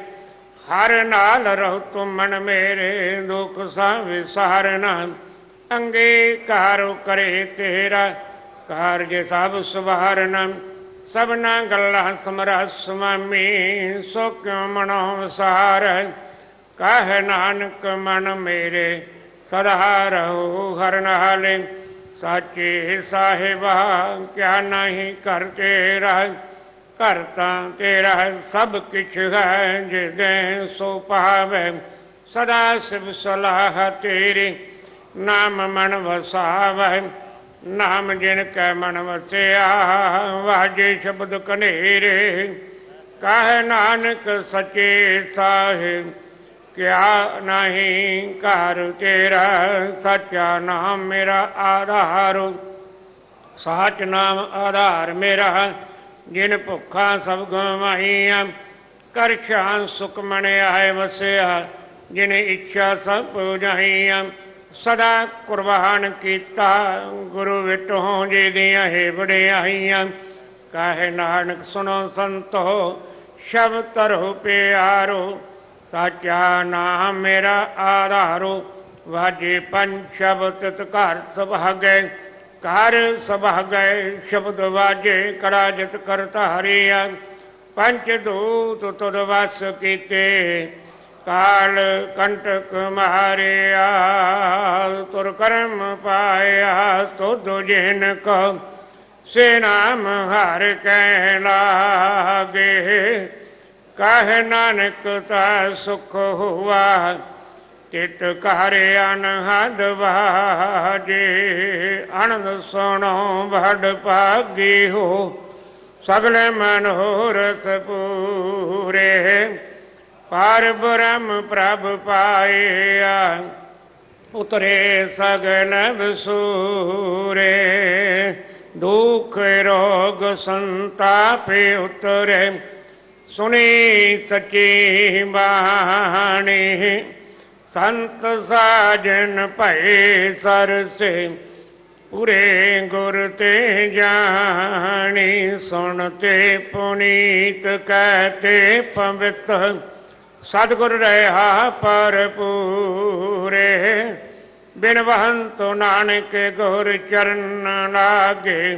ਹਰ ਨਾਲ ਰਹੋ ਤੂੰ ਮਨ ਮੇਰੇ, ਦੁਖ ਸਾ ਵਿਸਾਰਨਾ। ਅੰਗੀਕਾਰ ਕਰੇ ਤੇਰਾ ਕਾਰਜ ਸਭ ਸੁਭਾਰਨਾ ਸਭਨਾ ਗੱਲਾਂ ਸਮਰਾ ਸੁਆਮੀ ਸੋ ਕਿਉ ਮਨੋ ਵਿਸਾਰ ਕਹ ਨਾਨਕ ਮਨ ਮੇਰੇ, ਸਦਾ ਰਹੋ ਹਰ ਨਾਲੇ। ਸਾਚੇ ਸਾਹਿਬਾ ਕਿਆ ਨਹੀਂ ਕਰ ਤੇਰਾ ਘਰ ਤਾਂ ਤੇਰਾ ਸਭ ਕਿਛ ਹੈ ਜਿਦੇ ਸੋ ਪਾਵੇ ਸਦਾ ਸਿਵ ਸਲਾਹ ਤੇਰੀ ਨਾਮ ਮਨ ਵਸਾਵੇ। ਨਾਮ ਜਿਨ ਕੈ ਮਨ ਵਸਿਆ, ਵਾਜੇ ਸ਼ਬਦ ਕਨੇਰੇ। ਕਾਹ ਨਾਨਕ ਸਚੇ ਸਾਹਿਬ ਕਿਆ ਨਹੀਂ ਘਰ ਤੇਰਾ, ਸੱਚਾ ਨਾਮ ਮੇਰਾ ਆਧਾਰ। ਸਾਚ ਨਾਮ ਆਧਾਰ ਮੇਰਾ, ਜਿਨ ਭੁੱਖਾਂ ਸਭ ਗਵਾਈਆਂ ਕਰ ਸ਼ਾਨ ਸੁਖ ਮਣ ਵਸਿਆ, ਜਿਨ ਇੱਛਾ ਸਭ ਪੂਜਾਈਆਂ ਸਦਾ ਕੁਰਬਾਨ ਕੀਤਾ, ਗੁਰੂ ਵਿਟੋਂ ਜੀ ਦੀਆਂ ਹੈ ਬੜਿਆਈਆਂ ਕਾਹੇ ਨਾਨਕ ਸੁਣੋ ਸੰਤੋ, ਸ਼ਬਦ ਤਰਹੁ ਪਿਆਰੋ। ਸਾਚਾ ਨਾਮ ਮੇਰਾ ਆਧਾਰੋ। ਵਾਜੇ ਪੰਜ ਸ਼ਬਦ ਤਿਤ ਘਰ ਸੁਭਾਗੈ। ਘਰ ਸੁਭਾਗੈ ਸ਼ਬਦ ਵਾਜੇ ਕੜਾ ਜਿਤ ਕਰਤਾ ਹਰੀਆ ਪੰਜ ਦੂਤ ਤੁਧ ਵਸ ਕੀਤੇ। ਕਾਲ ਕੰਟਕ ਮਾਰਿਆ। ਤੁਰ ਕਰਮ ਪਾਇਆ ਤੁਧ ਜਿਨ ਕੋ। ਸੇ ਨਾਮ ਹਰ ਕਹਿ ਲਾਗੇ। ਕਹ ਨਾਨਕ ਤਾ ਸੁਖ ਹੁਆ, ਤਿਤ ਘਰ ਅਨਹਦ ਵਾਜੇ। ਆਨੰਦ ਸੁਣੋ ਭੜ ਭਾਗੀ ਹੋ, ਸਗਲੇ ਮਨੋਰਥ ਪੂਰੇ। ਪਾਰ ਬ੍ਰਹਮ ਪ੍ਰਭ ਪਾਇਆ, ਉਤਰੇ ਸਗਲ ਬਸੂਰੇ। ਦੁਖ ਰੋਗ ਸੰਤਾਪੇ ਉਤਰੇ ਸੁਣੀ ਸੱਚੀ ਬਾਣੀ। ਸੰਤ ਸਾਜਨ ਭਏ ਸਰਸੇ ਪੁਰੇ ਗੁਰ ਤੇ ਜਾਣੀ ਸੁਣਤੇ ਪੁਨੀਤ ਕਹਤੇ ਪਵਿੱਤ। ਸਤਿਗੁਰ ਰਹਾ ਪਰ ਪੂਰੇ ਬਿਨ ਵਹੰਤ ਨਾਨਕ ਗੁਰ ਚਰਨ ਲਾਗੇ।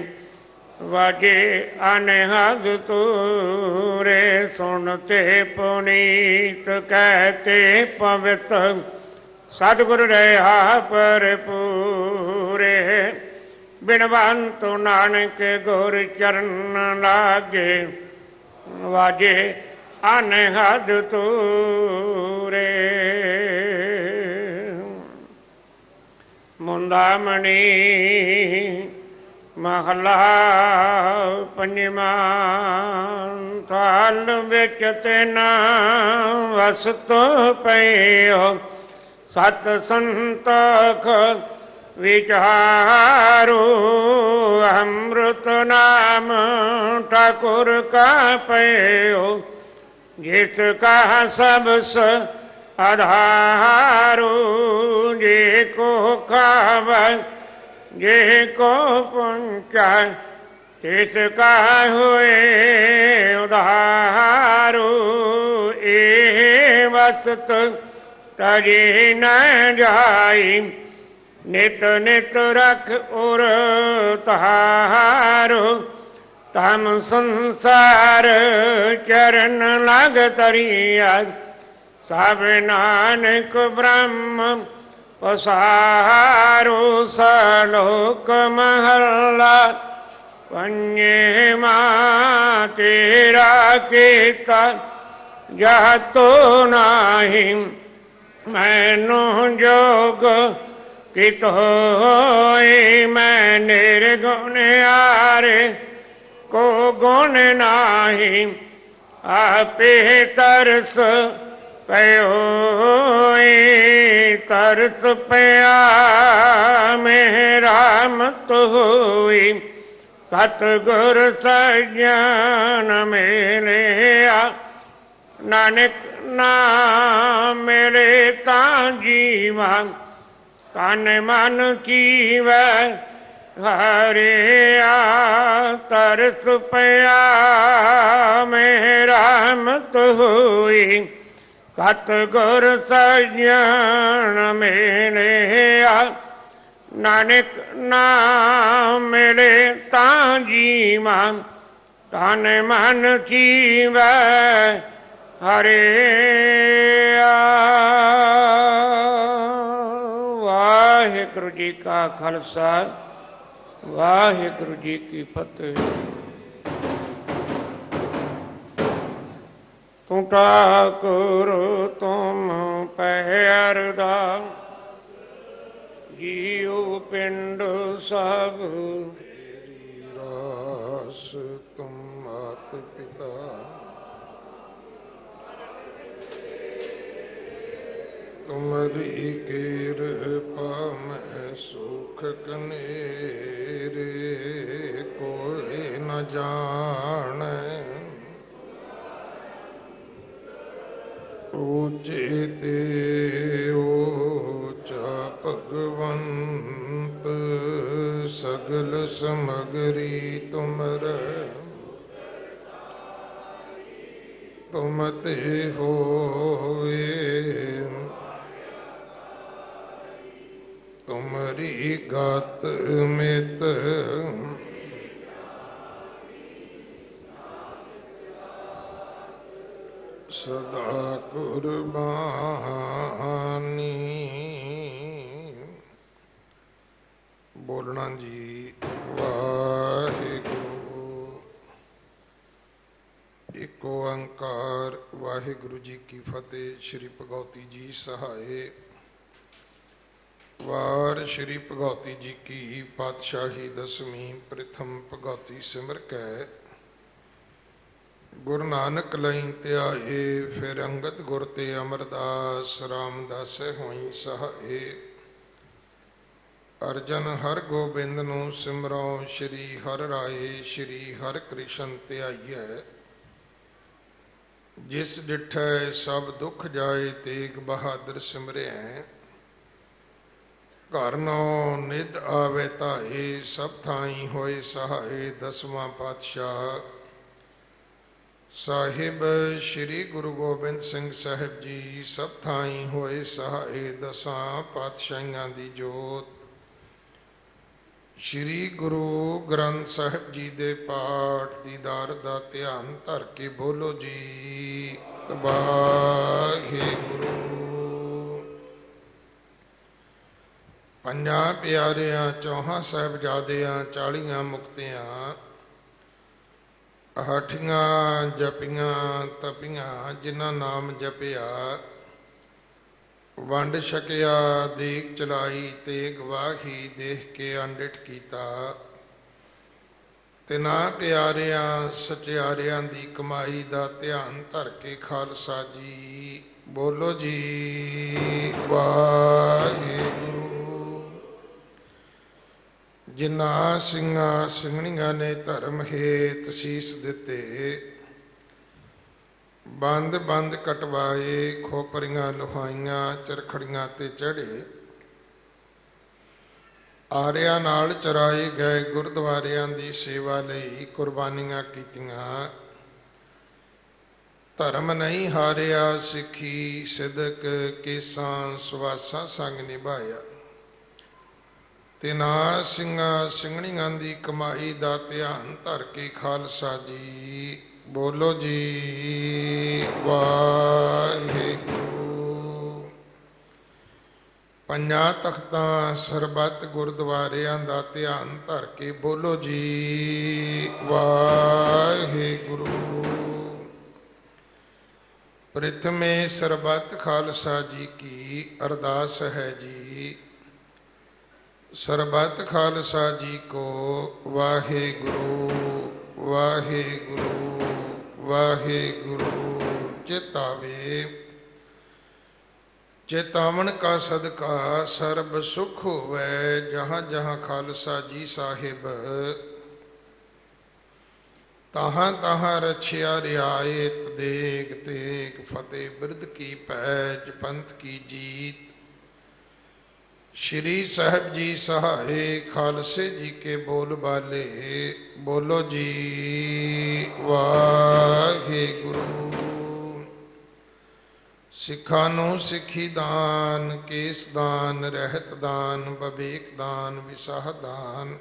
ਵਾਜੇ ਅਨਹਦ ਤੂਰੇ ਸੁਣਤੇ ਪੁਨੀਤ ਕਹਤੇ ਪਵਿੱਤ। ਸਤਿਗੁਰ ਰਹਾ ਪਰ ਪੂਰੇ ਬਿਨਵੰਤ ਨਾਨਕ ਗੁਰ ਚਰਨ ਲਾਗੇ। ਵਾਜੇ ਅਨਹਦ ਤੂਰੇ। ਮੁੰਦਾਮਣੀ ਮਹਲਾ ਪੰਜਵਾਂ, ਥਾਲ ਵਿੱਚ ਤੈਨਾ ਵਸਤ ਪਈਓ। ਸਤ ਸੰਤਖ ਵਿਚਾਰੋ, ਅੰਮ੍ਰਿਤ ਨਾਮ ਠਾਕੁਰ ਕਾ ਪਇਓ ਜਿਸ ਕਾ ਸਬਸ ਆਧਾਰੋ ਜੇ ਕੋ ਖਾਵੈ ਜੇ ਕੋ ਪੁੰਚਾ ਤਿਸ ਕਾ ਹੋਏ ਉਧਾਰੋ, ਇਹ ਵਸਤ ਤਜੇ ਨ ਜਾਈ, ਨਿਤ ਨਿਤ ਰਖ ਉਰ ਤਹਾਰੋ। ਤਮ ਸੰਸਾਰ ਚਰਨ ਲਗ ਤਰੀਆ ਸਭ ਨਾਨਕ ਬ੍ਰਹਮ ਪਸਾਰੋ ਸਲੋਕ ਮਹੱਲਾ, ਪੰਜੇ ਮਾ ਤੇਰਾ ਕੀਤਾ ਜਹ ਤੋ ਨਾਹੀ ਮੈਨੂੰ ਜੋਗ, ਕਿਤ ਹੋਏ ਮੈਂ ਨਿਰਗੁਣ ਆਰੇ। ਕੋ ਗੁਣ ਨਾਹੀ, ਆਪੇ ਤਰਸ ਪਇਓਏ ਤਰਸ ਪਿਆ ਮੇਰਾ ਮਤ ਹੋਈ। ਸਤ ਗੁਰ ਸਜਣ ਮਿਲਿਆ। ਨਾਨਕ ਨਾਮ ਮੇਰੇ ਤਾਂ ਜੀਵਾਂ। ਤਨ ਮਨ ਕੀਵੈ ਹਰਿਆ। ਤਰਸ ਪਿਆ ਮੇਰਾ ਮਤ ਹੋਈ। ਸਤ ਗੁਰ ਸਜਣ ਮਿਲਿਆ ਨਾਨਕ ਨਾਮ ਮਿਲੇ ਤਾਂ ਜੀਵਾਂ। ਤਨ ਮਨ ਜੀਵੈ ਹਰੇ ਵਾਹਿਗੁਰੂ ਜੀ ਕਾ ਖਾਲਸਾ। ਵਾਹਿਗੁਰੂ ਜੀ ਕੀ ਫਤਿਹ। ਤੂੰ ਠਾਕੁਰ, ਤੁਮ ਪਹਿਰਦਾ ਜੀਉ ਪਿੰਡ ਸਭ। ਰਾਸ ਤੁਮ ਮਾਤ ਪਿਤਾ ਤੁਮਰੀ ਕਿਰਪਾ, ਮੈਂ ਸੁਖ ਕਨੇਰੇ, ਕੋਈ ਨਾ ਜਾਣੈ। ਉਚੇ ਤੇ ਉਚਾ ਭਗਵੰਤ ਸਗਲ ਸਮਗਰੀ ਤੁਮਰੇ। ਤੁਮਰੀ ਗਤ ਮਿਤ ਸਦਾ ਕੁਰਬਾਨੀ। ਬੋਲਣਾ ਜੀ, ਵਾਹਿਗੁਰੂ। ਇੱਕ ਓੰਕਾਰ, ਵਾਹਿਗੁਰੂ ਜੀ ਕੀ ਫਤਿਹ। ਸ੍ਰੀ ਭਗਉਤੀ ਜੀ ਸਹਾਏ। ਵਾਰ ਸ੍ਰੀ ਭਗਉਤੀ ਜੀ ਕੀ ਪਾਤਸ਼ਾਹੀ ਦਸਵੀਂ, ਪ੍ਰਥਮ ਭਗਉਤੀ ਸਿਮਰ ਕੈ। ਗੁਰੂ ਨਾਨਕ ਲਈ ਧਿਆਏ, ਫਿਰ ਅੰਗਦ ਗੁਰ ਤੇ ਅਮਰਦਾਸ ਰਾਮਦਾਸ ਹੋਈ ਸਹਾਏ। ਅਰਜਨ ਹਰ ਗੋਬਿੰਦ ਨੂੰ ਸਿਮਰੋ ਸ੍ਰੀ ਹਰ ਰਾਏ, ਸ੍ਰੀ ਹਰ ਕ੍ਰਿਸ਼ਨ ਧਿਆਈਐ। ਜਿਸ ਡਿਠੈ ਸਭ ਦੁੱਖ ਜਾਏ, ਤੇਗ ਬਹਾਦਰ ਸਿਮਰਿਐ ਘਰ ਨੋ ਨਿਦ ਆਵੇ ਤਾਏ ਸਭ ਥਾਈ ਹੋਏ ਸਹਾਏ, ਦਸਵਾਂ ਪਾਤਸ਼ਾਹ। ਸਾਹਿਬ, ਸ੍ਰੀ ਗੁਰੂ ਗੋਬਿੰਦ ਸਿੰਘ ਸਾਹਿਬ ਜੀ, ਸਭ ਥਾਈ ਹੋਏ ਸਹਾਏ ਦਸਾਂ ਪਾਤਸ਼ਾਹਾਂ ਦੀ ਜੋਤ। ਸ੍ਰੀ ਗੁਰੂ ਗ੍ਰੰਥ ਸਾਹਿਬ ਜੀ ਦੇ ਪਾਠ ਦੀਦਾਰ ਦਾ ਧਿਆਨ ਧਰ ਕੇ ਬੋਲੋ ਜੀ। ਤਬਾਹੇ ਗੁਰੂ। ਪੰਜਾਂ ਪਿਆਰਿਆਂ, ਚੌਹਾਂ ਸਾਹਿਬਜ਼ਾਦਿਆਂ ਚਾਲੀਆਂ ਮੁਕਤਿਆਂ ਅਠੀਆਂ ਜਪੀਆਂ ਤਪੀਆਂ, ਜਿਨ੍ਹਾਂ ਨਾਮ ਜਪਿਆ, ਵੰਡ ਛਕਿਆ ਦੇਖ ਚਲਾਈ ਤੇ ਗਵਾਹੀ ਦੇਖ ਕੇ ਅੰਡਿਟ ਕੀਤਾ। ਤਿਨਾ ਪਿਆਰਿਆਂ, ਸਚਿਆਰਿਆਂ ਦੀ ਕਮਾਈ ਦਾ ਧਿਆਨ ਧਰ ਕੇ ਖਾਲਸਾ ਜੀ, ਬੋਲੋ ਜੀ, ਵਾਹਿਗੁਰੂ। ਜਿਨ੍ਹਾਂ ਸਿੰਘਾਂ ਸਿੰਘਣੀਆਂ ਨੇ ਧਰਮ ਹੇਤ ਸੀਸ ਦਿੱਤੇ, ਬੰਦ ਬੰਦ ਕਟਵਾਏ, ਖੋਪਰੀਆਂ ਲੁਹਾਈਆਂ, ਚਰਖੜੀਆਂ ਤੇ ਚੜੇ ਆਰਿਆਂ ਨਾਲ ਚਰਾਏ ਗਏ ਗੁਰਦੁਆਰਿਆਂ ਦੀ ਸੇਵਾ ਲਈ ਕੁਰਬਾਨੀਆਂ ਕੀਤੀਆਂ। ਧਰਮ ਨਹੀਂ ਹਾਰਿਆ, ਸਿੱਖੀ ਸਿਦਕ ਕੇਸਾਂ ਸੁਵਾਸਾਂ ਸੰਗ ਨਿਭਾਇਆ। ਤਿਨਾ ਸਿੰਘਾਂ ਸਿੰਘਣੀਆਂ ਦੀ ਕਮਾਈ ਦਾ ਧਿਆਨ ਧਰ ਕੇ ਖਾਲਸਾ ਜੀ। ਬੋਲੋ ਜੀ, ਵਾਹਿਗੁਰੂ। ਪੰਜਾਂ ਤਖਤਾਂ ਸਰਬੱਤ ਗੁਰਦੁਆਰਿਆਂ ਦਾ ਧਿਆਨ ਧਰ ਕੇ ਬੋਲੋ ਜੀ, ਵਾਹਿਗੁਰੂ। ਪ੍ਰਥਮੇ ਸਰਬੱਤ ਖਾਲਸਾ ਜੀ ਕੀ ਅਰਦਾਸ ਹੈ ਜੀ। ਸਰਬੱਤ ਖਾਲਸਾ ਜੀ ਕੋ ਵਾਹਿਗੁਰੂ ਵਾਹਿਗੁਰੂ ਵਾਹਿਗੁਰੂ, ਚੇਤਾਵੇ। ਚੇਤਾਵਨ ਕਾ ਸਦਕਾ ਸਰਬ ਸੁਖ ਹੋਵੇ, ਜਹਾਂ ਜਹਾਂ ਖਾਲਸਾ ਜੀ ਸਾਹਿਬ। ਤਹਾਂ ਤਹਾਂ ਰਛਿਆ ਰਿਆਇਤ ਦੇਗ ਤੇਗ, ਫਤਿਹ ਬਿਰਧ ਕੀ ਪੈਜ ਪੰਥ ਕੀ ਜੀਤ। ਸ਼੍ਰੀ ਸਾਹਿਬ ਜੀ ਸਹਾਏ ਖਾਲਸੇ ਜੀ ਕੇ ਬੋਲ ਬਾਲੇ। ਬੋਲੋ ਜੀ, ਵਾਹਿਗੁਰੂ। ਸਿੱਖਾਂ ਨੂੰ ਸਿੱਖੀ ਦਾਨ, ਕੇਸ ਦਾਨ, ਰਹਿਤ ਦਾਨ ਬਵੇਕ ਦਾਨ, ਵਿਸਾਹ ਦਾਨ।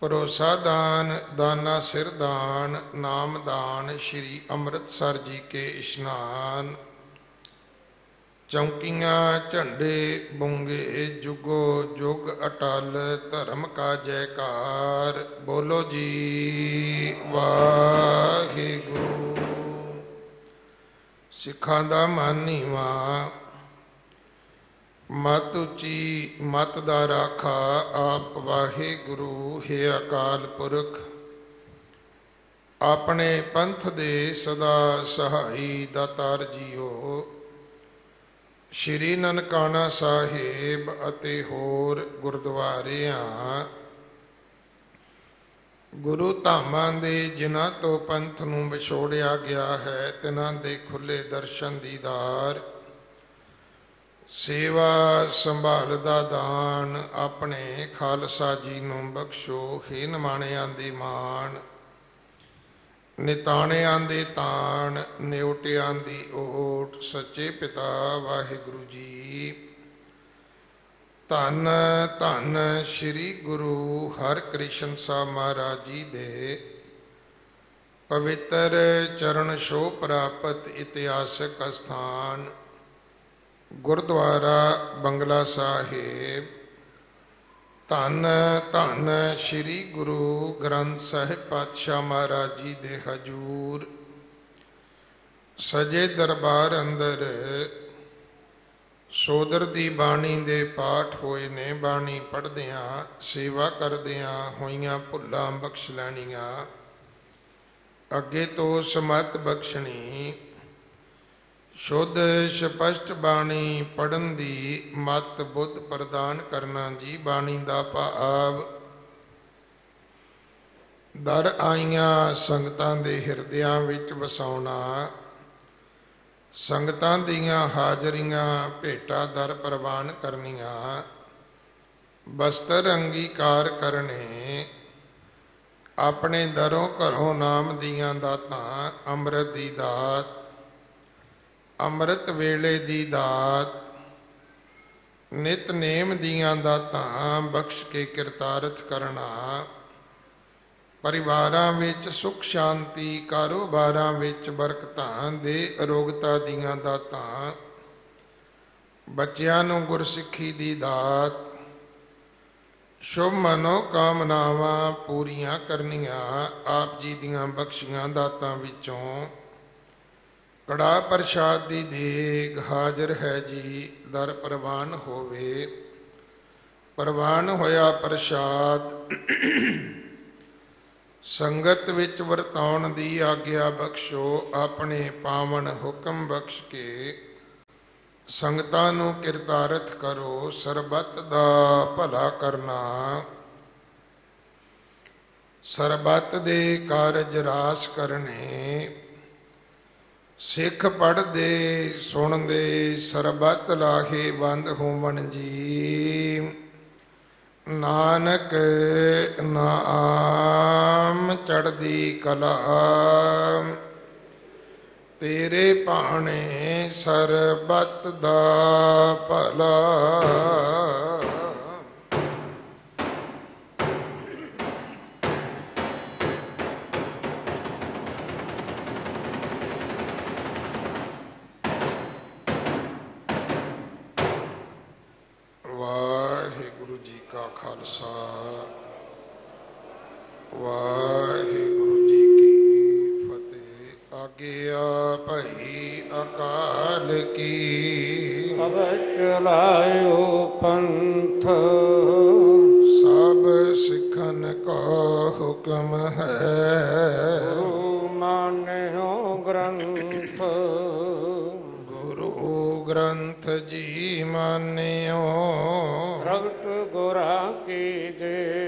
ਭਰੋਸਾ ਦਾਨ, ਦਾਨਾ ਸਿਰ ਦਾਨ, ਨਾਮ ਦਾਨ, ਸ਼੍ਰੀ ਅੰਮ੍ਰਿਤਸਰ ਜੀ ਕੇ ਇਸ਼ਨਾਨ। ਚੌਂਕੀਆਂ, ਝੰਡੇ, ਬੁੰਗੇ, ਜੁਗੋ ਜੁਗ ਅਟਲ, ਧਰਮ ਕਾ ਜੈਕਾਰ, ਬੋਲੋ ਜੀ, ਵਾਹਿਗੁਰੂ। ਸਿੱਖਾਂ ਦਾ ਮਨ ਨੀਵਾ, ਮਤ ਉੱਚੀ, ਮਤ ਦਾ ਰਾਖਾ, ਆਪ ਵਾਹਿਗੁਰੂ, ਹੈ ਅਕਾਲ ਪੁਰਖ। ਆਪਣੇ ਪੰਥ ਦੇ ਸਦਾ ਸਹਾਈ ਦਾਤਾਰ ਜੀਓ। ਸ਼੍ਰੀ ਨਨਕਾਣਾ ਸਾਹਿਬ ਅਤੇ ਹੋਰ ਗੁਰਦੁਆਰਿਆਂ ਗੁਰੂ ਧਾਮਾਂ ਦੇ ਜਿਨ੍ਹਾਂ ਤੋਂ ਪੰਥ ਨੂੰ ਵਿਛੋੜਿਆ ਗਿਆ ਹੈ ਤਿਨਾਂ ਦੇ ਖੁੱਲੇ ਦਰਸ਼ਨ ਦੀਦਾਰ ਸੇਵਾ ਸੰਭਾਲ ਦਾ ਦਾਨ ਆਪਣੇ ਖਾਲਸਾ ਜੀ ਨੂੰ ਬਖਸ਼ੋ, ਹੀ ਨਮਾਣਿਆਂ ਦੀ ਮਾਣ। ਨਿਤਾਣਿਆਂ ਦੇ ਤਾਣ, ਨਿਉਟਿਆਂ ਦੀ ਓਟ, ਸੱਚੇ ਪਿਤਾ ਵਾਹਿਗੁਰੂ ਜੀ। ਧੰਨ ਧੰਨ ਸ੍ਰੀ ਗੁਰੂ ਹਰਿਕ੍ਰਿਸ਼ਨ ਸਾਹਿਬ ਮਹਾਰਾਜ ਜੀ ਦੇ ਪਵਿੱਤਰ ਚਰਨ ਛੋਹ ਪ੍ਰਾਪਤ ਇਤਿਹਾਸਕ ਸਥਾਨ ਗੁਰਦੁਆਰਾ ਬੰਗਲਾ ਸਾਹਿਬ। ਧੰਨ ਧੰਨ ਸ੍ਰੀ ਗੁਰੂ ਗ੍ਰੰਥ ਸਾਹਿਬ ਪਾਤਸ਼ਾਹ ਮਹਾਰਾਜ ਜੀ ਦੇ ਹਜੂਰ। ਸਜੇ ਦਰਬਾਰ ਅੰਦਰ ਸੋਦਰ ਦੀ ਬਾਣੀ ਦੇ ਪਾਠ ਹੋਏ ਨੇ, ਬਾਣੀ ਪੜ੍ਹਦਿਆਂ, ਸੇਵਾ ਕਰਦਿਆਂ ਹੋਈਆਂ ਭੁੱਲਾਂ ਬਖਸ਼ ਲੈਣੀਆਂ। ਅੱਗੇ ਤੋਂ ਸਮਤ ਬਖਸ਼ਣੀ ਸ਼ੁੱਧ ਸਪਸ਼ਟ ਬਾਣੀ ਪੜਨ ਦੀ ਮਤ ਬੁੱਧ ਪ੍ਰਦਾਨ ਕਰਨਾ ਜੀ ਬਾਣੀ ਦਾ ਭਾਵ। ਦਰ ਆਈਆਂ ਸੰਗਤਾਂ ਦੇ ਹਿਰਦਿਆਂ ਵਿੱਚ ਵਸਾਉਣਾ, ਸੰਗਤਾਂ ਦੀਆਂ ਹਾਜ਼ਰੀਆਂ ਭੇਟਾ ਦਰ ਪ੍ਰਵਾਨ ਕਰਨੀਆਂ, ਬਸਤਰ ਅੰਗੀਕਾਰ ਕਰਨੇ, ਆਪਣੇ ਦਰੋਂ ਘਰੋਂ ਨਾਮ ਦੀਆਂ ਦਾਤਾਂ, ਅੰਮ੍ਰਿਤ ਦੀ ਦਾਤ ਅੰਮ੍ਰਿਤ ਵੇਲੇ ਦੀ ਦਾਤ, ਨਿਤ ਨੇਮ ਦੀਆਂ ਦਾਤਾਂ ਬਖਸ਼ ਕੇ ਕਿਰਤਾਰਥ ਕਰਨਾ। ਪਰਿਵਾਰਾਂ ਵਿੱਚ ਸੁਖ ਸ਼ਾਂਤੀ, ਕਾਰੋਬਾਰਾਂ ਵਿੱਚ ਬਰਕਤਾਂ ਦੇ ਅਰੋਗਤਾ ਦੀਆਂ ਦਾਤਾਂ। ਬੱਚਿਆਂ ਨੂੰ ਗੁਰਸਿੱਖੀ ਦੀ ਦਾਤ। ਸ਼ੁਭ ਮਨੋ ਕਾਮਨਾਵਾਂ ਪੂਰੀਆਂ ਕਰਨੀਆਂ ਆਪ ਜੀ ਦੀਆਂ ਬਖਸ਼ੀਆਂ ਦਾਤਾਂ ਵਿੱਚੋਂ। ਕੜਾ ਪ੍ਰਸ਼ਾਦ ਦੀ ਦੇਗ ਹਾਜ਼ਰ ਹੈ ਜੀ, ਦਰ ਪ੍ਰਵਾਨ ਹੋਵੇ। ਪ੍ਰਵਾਨ ਹੋਇਆ ਪ੍ਰਸ਼ਾਦ। ਸੰਗਤ ਵਿੱਚ ਵਰਤਾਉਣ ਦੀ ਆਗਿਆ ਬਖਸ਼ੋ, ਆਪਣੇ ਪਾਵਨ ਹੁਕਮ ਬਖਸ਼ ਕੇ। ਸੰਗਤਾਂ ਨੂੰ ਕਿਰਤਾਰਥ ਕਰੋ, ਸਰਬੱਤ ਦਾ ਭਲਾ ਕਰਨਾ। ਸਰਬੱਤ ਦੇ ਕਾਰਜ ਰਾਸ ਕਰਨੇ। ਸਿੱਖ ਪੜਦੇ ਸੁਣਦੇ, ਸਰਬੱਤ ਲਾਹੇ ਬੰਦ ਹੋਵਣ ਜੀ। ਨਾਨਕ ਨਾਮ ਚੜਦੀ ਕਲਾ। ਤੇਰੇ ਭਾਣੇ ਸਰਬੱਤ ਦਾ ਭਲਾ। ਅਵਚ ਲਾਇਓ ਪੰਥ। ਸਭ ਸਿੱਖਨ ਕਾ ਹੁਕਮ ਹੈ। ਗੁਰੂ ਮਾਨਿਓ ਗ੍ਰੰਥ। ਗੁਰੂ ਗ੍ਰੰਥ ਜੀ ਮਾਨਿਓ। ਪ੍ਰਗਟ ਗੁਰਾ ਕੀ ਦੇ।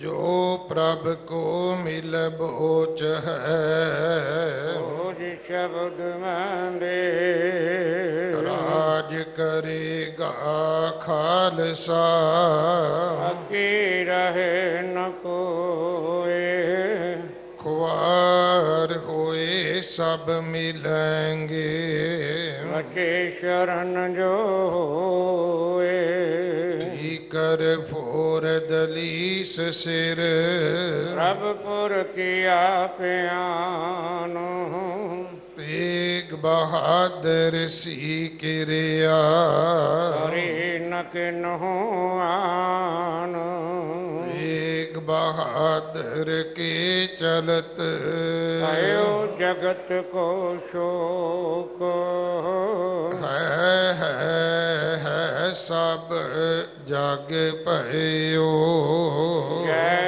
ਜੋ ਪ੍ਰਭ ਕੋ ਮਿਲ ਬੋਚ ਹੈ। ਸ਼ਬਦ ਮੈਂ ਰਾਜ ਕਰੇਗਾ ਖਾਲਸਾ। ਅਕੀ ਰਹੇ ਨ ਕੋਏ। ਖੁਆਰ ਹੋਏ ਸਭ ਮਿਲਾਂਗੇ ਵਚੇ ਸ਼ਰਨ ਜੋ ਹੋਏ ਠੀਕਰ ਫੋਰ ਦਲੀਸ ਸਿਰ। ਪ੍ਰਭ ਪੁਰ ਕੀਆ ਪਿਆਨੋ ਤੇਗ ਬਹਾਦਰ ਸੀ ਕਿਰਿਆ। ਹਰੀ ਨਕਿਨ ਆਨ ਤੇਗ ਬਹਾਦਰ ਕੇ ਚਲਤ। ਆਇਓ ਜਗਤ ਕੋ ਸ਼ੋਕ। ਹੈ ਹੈ ਹੈ ਸਭ ਜਗ ਭਇਓ। ਜੈ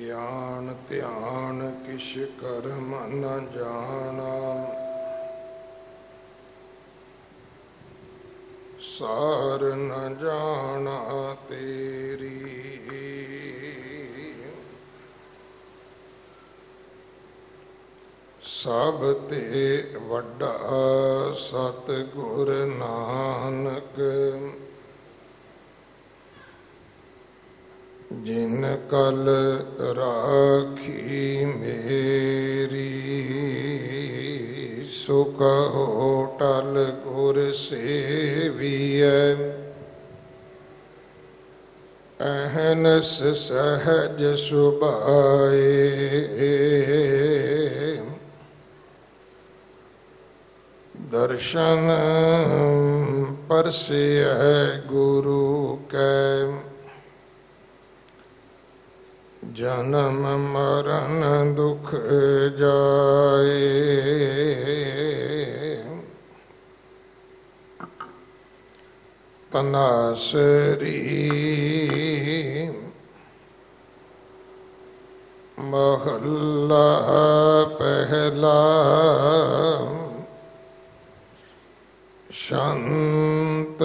ਗਿਆਨ, ਧਿਆਨ, ਕਿਛ ਕਰਮ ਨ ਜਾਣਾ। ਸਾਰ ਨ ਜਾਣਾ ਤੇਰੀ। ਸਭ ਤੇ ਵੱਡਾ ਸਤ ਗੁਰ ਨਾਨਕ। ਜਿਨ ਕਲ ਰਾਖੀ ਮੇਰੀ, ਸੁਖ ਹੋ ਟਲ ਗੁਰ ਸੇਵੀਐ। ਅਹਨਸ ਸਹਜ ਸੁਭਾਏ। ਦਰਸ਼ਨ ਪਰਸਿਐ ਗੁਰੂ ਕੈ। ਜਨਮ ਮਰਨ ਦੁਖ ਜਾਏ। ਤਨਾਸਰੀ ਮਹੱਲਾ ਪਹਿਲਾ ਸ਼ਾਂਤ।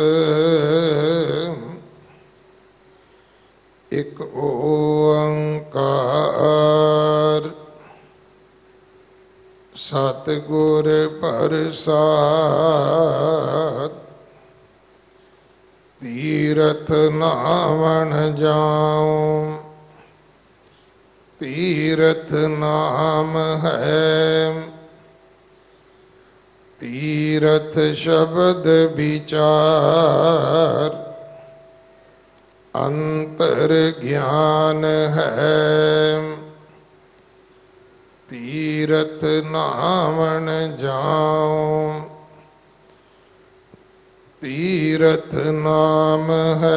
ਇਕ ਓੰਕਾਰ। ਸਤਿਗੁਰ ਪ੍ਰਸਾਦ। ਤੀਰਥ ਨਾਵਣ ਜਾਉ। ਤੀਰਥ ਨਾਮ ਹੈ। ਤੀਰਥ ਸ਼ਬਦ ਵਿਚਾਰ। ਅੰਤਰ ਗਿਆਨ ਹੈ ਤੀਰਥ ਨਾਵਣ ਜਾਉ ਤੀਰਥ ਨਾਮ ਹੈ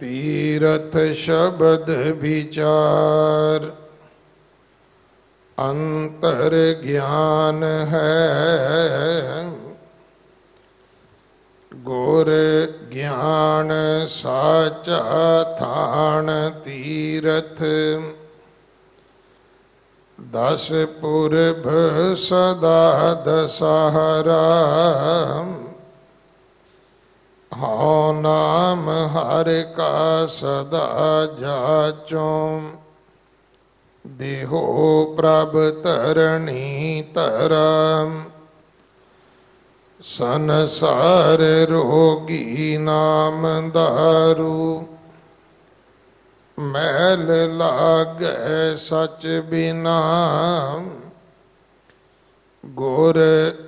ਤੀਰਥ ਸ਼ਬਦ ਵਿਚਾਰ ਅੰਤਰ ਗਿਆਨ ਹੈ ਗੁਰ ਗਿਆਨ ਸਾਚਾ ਥਾਨ ਤੀਰਥ, ਦਸ ਪੁਰਬ ਸਦਾ ਦਸਹਰਾ, ਹਉ ਨਾਮ ਹਰ ਕਾ ਸਦਾ ਜਾਚੋਂ, ਦੇਹੋ ਪ੍ਰਭ ਤਰਣੀ ਤਰਮ ਸੰਸਾਰ ਰੋਗੀ ਨਾਮ ਦਾਰੂ ਮਹਿਲ ਲਾਗੈ ਸਚ ਬਿਨਾ। ਗੁਰ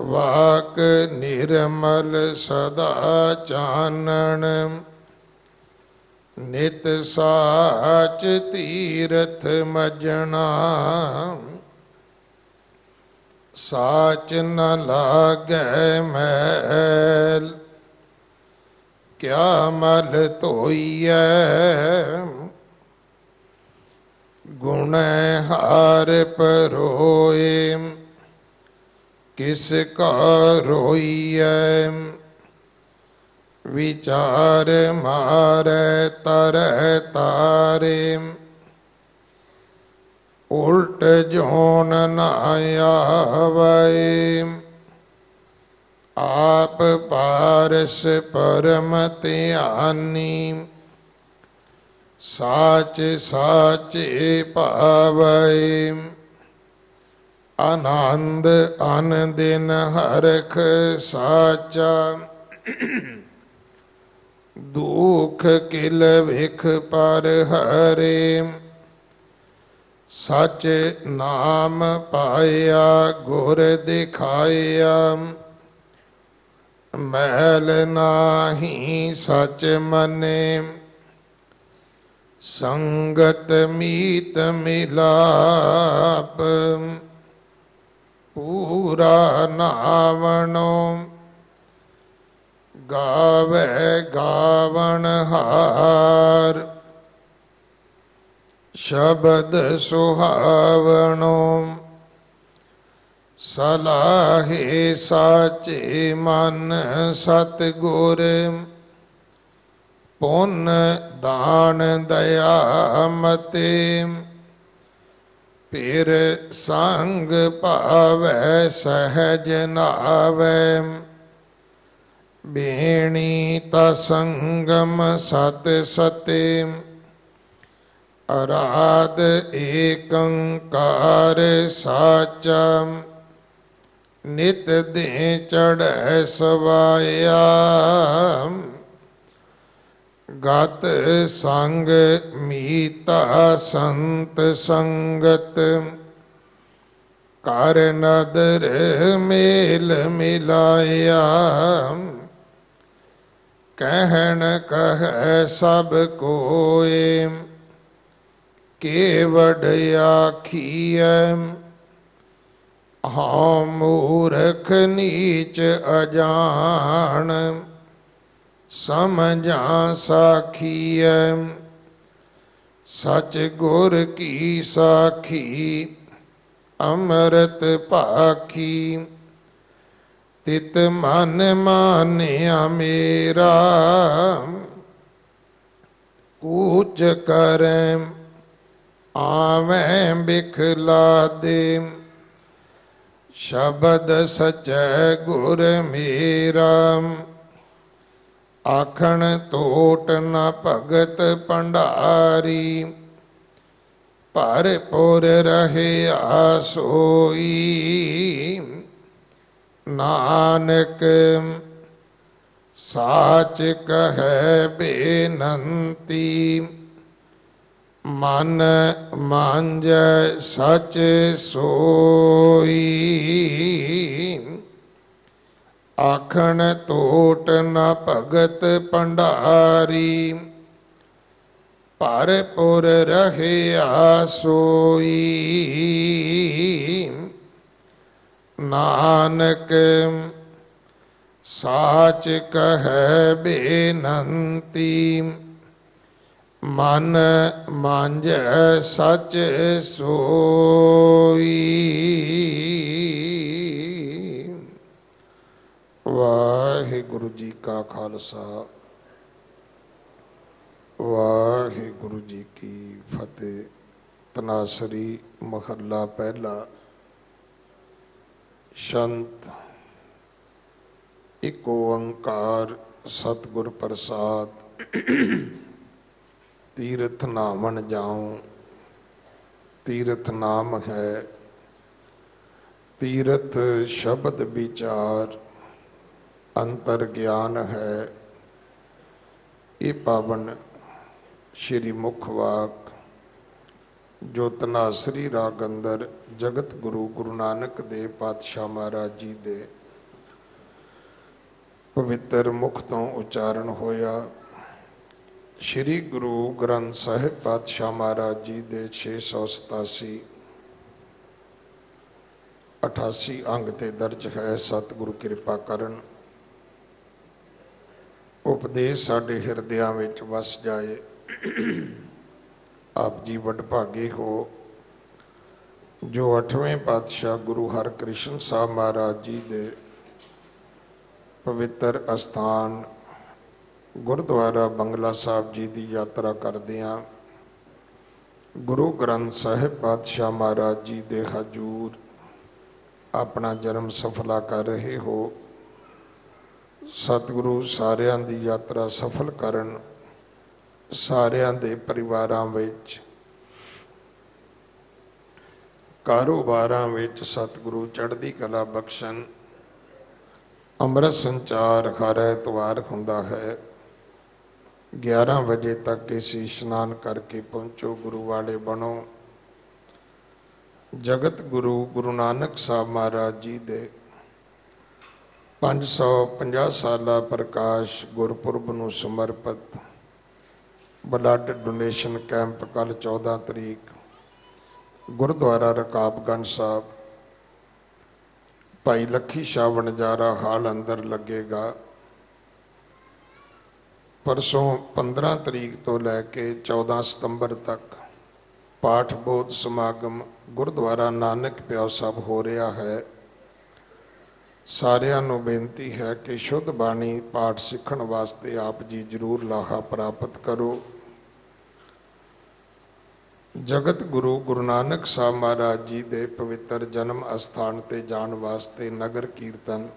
ਵਾਕ ਨਿਰਮਲ ਸਦਾ ਚਾਨਣ। ਨਿਤ ਸਾਚ ਤੀਰਥ ਮਜਣਾ। ਸਾਚ ਨ ਲਾਗੈ ਮੈਲ ਕਿਆ ਮਲ ਧੋਈਐ ਗੁਣ ਹਾਰ ਪਰੋਏ ਕਿਸ ਕਾ ਰੋਈਐ ਵਿਚਾਰ ਮਾਰੈ ਤਰੈ ਤਾਰੇ ਉਲਟ ਜੋਨ ਨਾ ਆਵੈ ਆਪ ਪਾਰਸ ਪਰਮ ਧਿਆਨੀ। ਸਾਚ ਸਾਚੇ ਪਾਵੈ ਆਨੰਦ ਅਨ ਦਿਨ ਹਰਖ ਸਾਚਾ। ਦੁਖ ਕਿਲ ਵਿਖ ਪਰ ਹਰੇ। ਸਚ ਨਾਮ ਪਾਇਆ, ਗੁਰ ਦਿਖਾਇਆ। ਮਹਿਲ ਨਾਹੀ ਸਚ ਮਨੇ, ਸੰਗਤ ਮੀਤ ਮਿਲਾਪ। ਪੂਰਾ ਨਾਵਣੋ, ਗਾਵੇ ਗਾਵਣ ਹਾਰ। ਸ਼ਬਦ ਸੁਹਾਵਣੋ, ਸਲਾਹੇ ਸਾਚੇ ਮਨ ਸਤ ਗੁਰ ਪੁੰਨ ਦਾਨ ਦਇਆ ਮਤੇ, ਪੇਰ ਸੰਗ ਭਾਵੈ ਸਹਜ ਨਾਵੈ, ਬੇਣੀ ਤਾ ਸੰਗਮ ਸਤ ਸਤੇ। ਅਰਾਧ ਏਕੰਕਾਰ ਸਾਚਾ, ਨਿਤ ਦੇ ਚੜੈ ਸਵਾਇਆ ਗਤ ਸੰਗ ਮੀਤਾ ਸੰਤ ਸੰਗਤ, ਕਰ ਨਦਰ ਮੇਲ ਮਿਲਾਇਆ ਕਹਿਣ ਕਹੈ ਸਭ ਕੋਏ ਕੇਵੜ ਆਖੀਐ ਹਾਂ ਮੂਰਖ ਨੀਚ ਅਜਾਣ ਸਮਝਾ ਸਾਖੀਐ ਸਚ ਗੁਰ ਕੀ ਸਾਖੀ ਅੰਮ੍ਰਿਤ ਭਾਖੀ ਤਿਤ ਮਨ ਮਾਨਿਆ ਮੇਰਾ ਕੂਚ ਕਰੈ ਆਵੇਂ ਬਿਖਲਾ ਦੇ। ਸ਼ਬਦ ਸਚੈ ਗੁਰ ਮੇਰਾ। ਆਖਣ ਤੋਟ ਨ ਭਗਤ ਭੰਡਾਰੀ। ਭਰਪੁਰ ਰਹੇ ਸੋਈ ਨਾਨਕ, ਸਾਚ ਕਹੈ ਬੇਨੰਤੀ। ਮਨ ਮੰਜ ਸਚ ਸੋਈ। ਆਖਣ ਤੋਟ ਨ ਭਗਤ ਭੰਡਾਰੀ ਭਰਪੁਰ ਰਹਿਆ ਸੋਈ ਨਾਨਕ ਸਾਚ ਕਹੈ ਬੇਨੰਤੀ। ਮਨ ਮਾਂਜ ਸਚ ਸੋਈ। ਵਾਹਿਗੁਰੂ ਜੀ ਕਾ ਖਾਲਸਾ, ਵਾਹਿਗੁਰੂ ਜੀ ਕੀ ਫਤਿਹ। ਤਨਾਸਰੀ ਮਹੱਲਾ ਪਹਿਲਾ, ਸ਼ੰਤ ਇਕ ਓੰਕਾਰ ਸਤਿਗੁਰ ਪ੍ਰਸਾਦ। ਤੀਰਥ ਨਾਮਨ ਜਾਉ। ਤੀਰਥ ਨਾਮ ਹੈ। ਤੀਰਥ ਸ਼ਬਦ ਵਿਚਾਰ। ਅੰਤਰ ਗਿਆਨ ਹੈ। ਇਹ ਪਾਵਨ ਸ਼੍ਰੀ ਮੁਖ ਵਾਕ ਜੋ ਤਨਾਸਰੀ ਰਾਗ ਅੰਦਰ ਜਗਤ ਗੁਰੂ ਗੁਰੂ ਨਾਨਕ ਦੇਵ ਪਾਤਸ਼ਾਹ ਮਹਾਰਾਜ ਜੀ ਦੇ ਪਵਿੱਤਰ ਮੁਖ ਤੋਂ ਉਚਾਰਨ ਹੋਇਆ। ਸ਼੍ਰੀ ਗੁਰੂ ਗ੍ਰੰਥ ਸਾਹਿਬ ਪਾਤਸ਼ਾਹ ਮਹਾਰਾਜ ਜੀ ਦੇ 687 88 ਅੰਗ ਤੇ ਦਰਜ ਹੈ, ਸਤਿਗੁਰੂ ਕਿਰਪਾ ਕਰਨ। ਉਪਦੇਸ਼ ਸਾਡੇ ਹਿਰਦਿਆਂ ਵਿੱਚ ਵਸ ਜਾਏ। ਆਪ ਜੀ ਵਡਭਾਗੇ ਹੋ। ਜੋ 8ਵੇਂ ਪਾਤਸ਼ਾਹ ਗੁਰੂ ਹਰਕ੍ਰਿਸ਼ਨ ਸਾਹਿਬ ਮਹਾਰਾਜ ਜੀ ਦੇ ਪਵਿੱਤਰ ਅਸਥਾਨ ਗੁਰਦੁਆਰਾ ਬੰਗਲਾ ਸਾਹਿਬ ਜੀ ਦੀ ਯਾਤਰਾ ਕਰਦਿਆਂ ਗੁਰੂ ਗ੍ਰੰਥ ਸਾਹਿਬ ਪਾਤਸ਼ਾਹ ਮਹਾਰਾਜ ਜੀ ਦੇ ਹਜੂਰ ਆਪਣਾ ਜਨਮ ਸਫਲਾ ਕਰ ਰਹੇ ਹੋ। ਸਤਿਗੁਰੂ ਸਾਰਿਆਂ ਦੀ ਯਾਤਰਾ ਸਫਲ ਕਰਨ ਸਾਰਿਆਂ ਦੇ ਪਰਿਵਾਰਾਂ ਵਿੱਚ, ਕਾਰੋਬਾਰਾਂ ਵਿੱਚ ਸਤਿਗੁਰੂ ਚੜ੍ਹਦੀ ਕਲਾ ਬਖਸ਼ਣ, ਅੰਮ੍ਰਿਤ ਸੰਚਾਰ ਹਰ ਐਤਵਾਰ ਹੁੰਦਾ ਹੈ। 11 ਵਜੇ ਤੱਕ ਇਸੇ ਇਸ਼ਨਾਨ ਕਰਕੇ ਪਹੁੰਚੋ ਗੁਰੂ ਵਾਲੇ ਬਣੋ। ਜਗਤ ਗੁਰੂ ਗੁਰੂ ਨਾਨਕ ਸਾਹਿਬ ਮਹਾਰਾਜ ਜੀ ਦੇ 550 ਸਾਲਾ ਪ੍ਰਕਾਸ਼ ਗੁਰਪੁਰਬ ਨੂੰ ਸਮਰਪਿਤ ਬਲੱਡ ਡੋਨੇਸ਼ਨ ਕੈਂਪ ਕੱਲ 14 ਤਰੀਕ, ਗੁਰਦੁਆਰਾ ਰਕਾਬਗੰਜ ਸਾਹਿਬ। ਭਾਈ ਲੱਖੀ ਸ਼ਾਹ ਵਣਜਾਰਾ ਹਾਲ ਅੰਦਰ ਲੱਗੇਗਾ। ਪਰਸੋਂ 15 ਤਰੀਕ ਤੋਂ ਲੈ ਕੇ 14 ਸਤੰਬਰ ਤੱਕ ਪਾਠ ਬੋਧ ਸਮਾਗਮ ਗੁਰਦੁਆਰਾ ਨਾਨਕ ਪਿਆਉ ਸਾਹਿਬ ਹੋ ਰਿਹਾ ਹੈ। ਸਾਰਿਆਂ ਨੂੰ ਬੇਨਤੀ ਹੈ ਕਿ ਸ਼ੁੱਧ ਬਾਣੀ ਪਾਠ ਸਿੱਖਣ ਵਾਸਤੇ ਆਪ ਜੀ ਜਰੂਰ ਲਾਹਾ ਪ੍ਰਾਪਤ ਕਰੋ। ਜਗਤ ਗੁਰੂ ਗੁਰੂ ਨਾਨਕ ਸਾਹਿਬ ਮਹਾਰਾਜ ਜੀ ਦੇ ਪਵਿੱਤਰ ਜਨਮ ਅਸਥਾਨ ਤੇ ਜਾਣ ਵਾਸਤੇ ਨਗਰ ਕੀਰਤਨ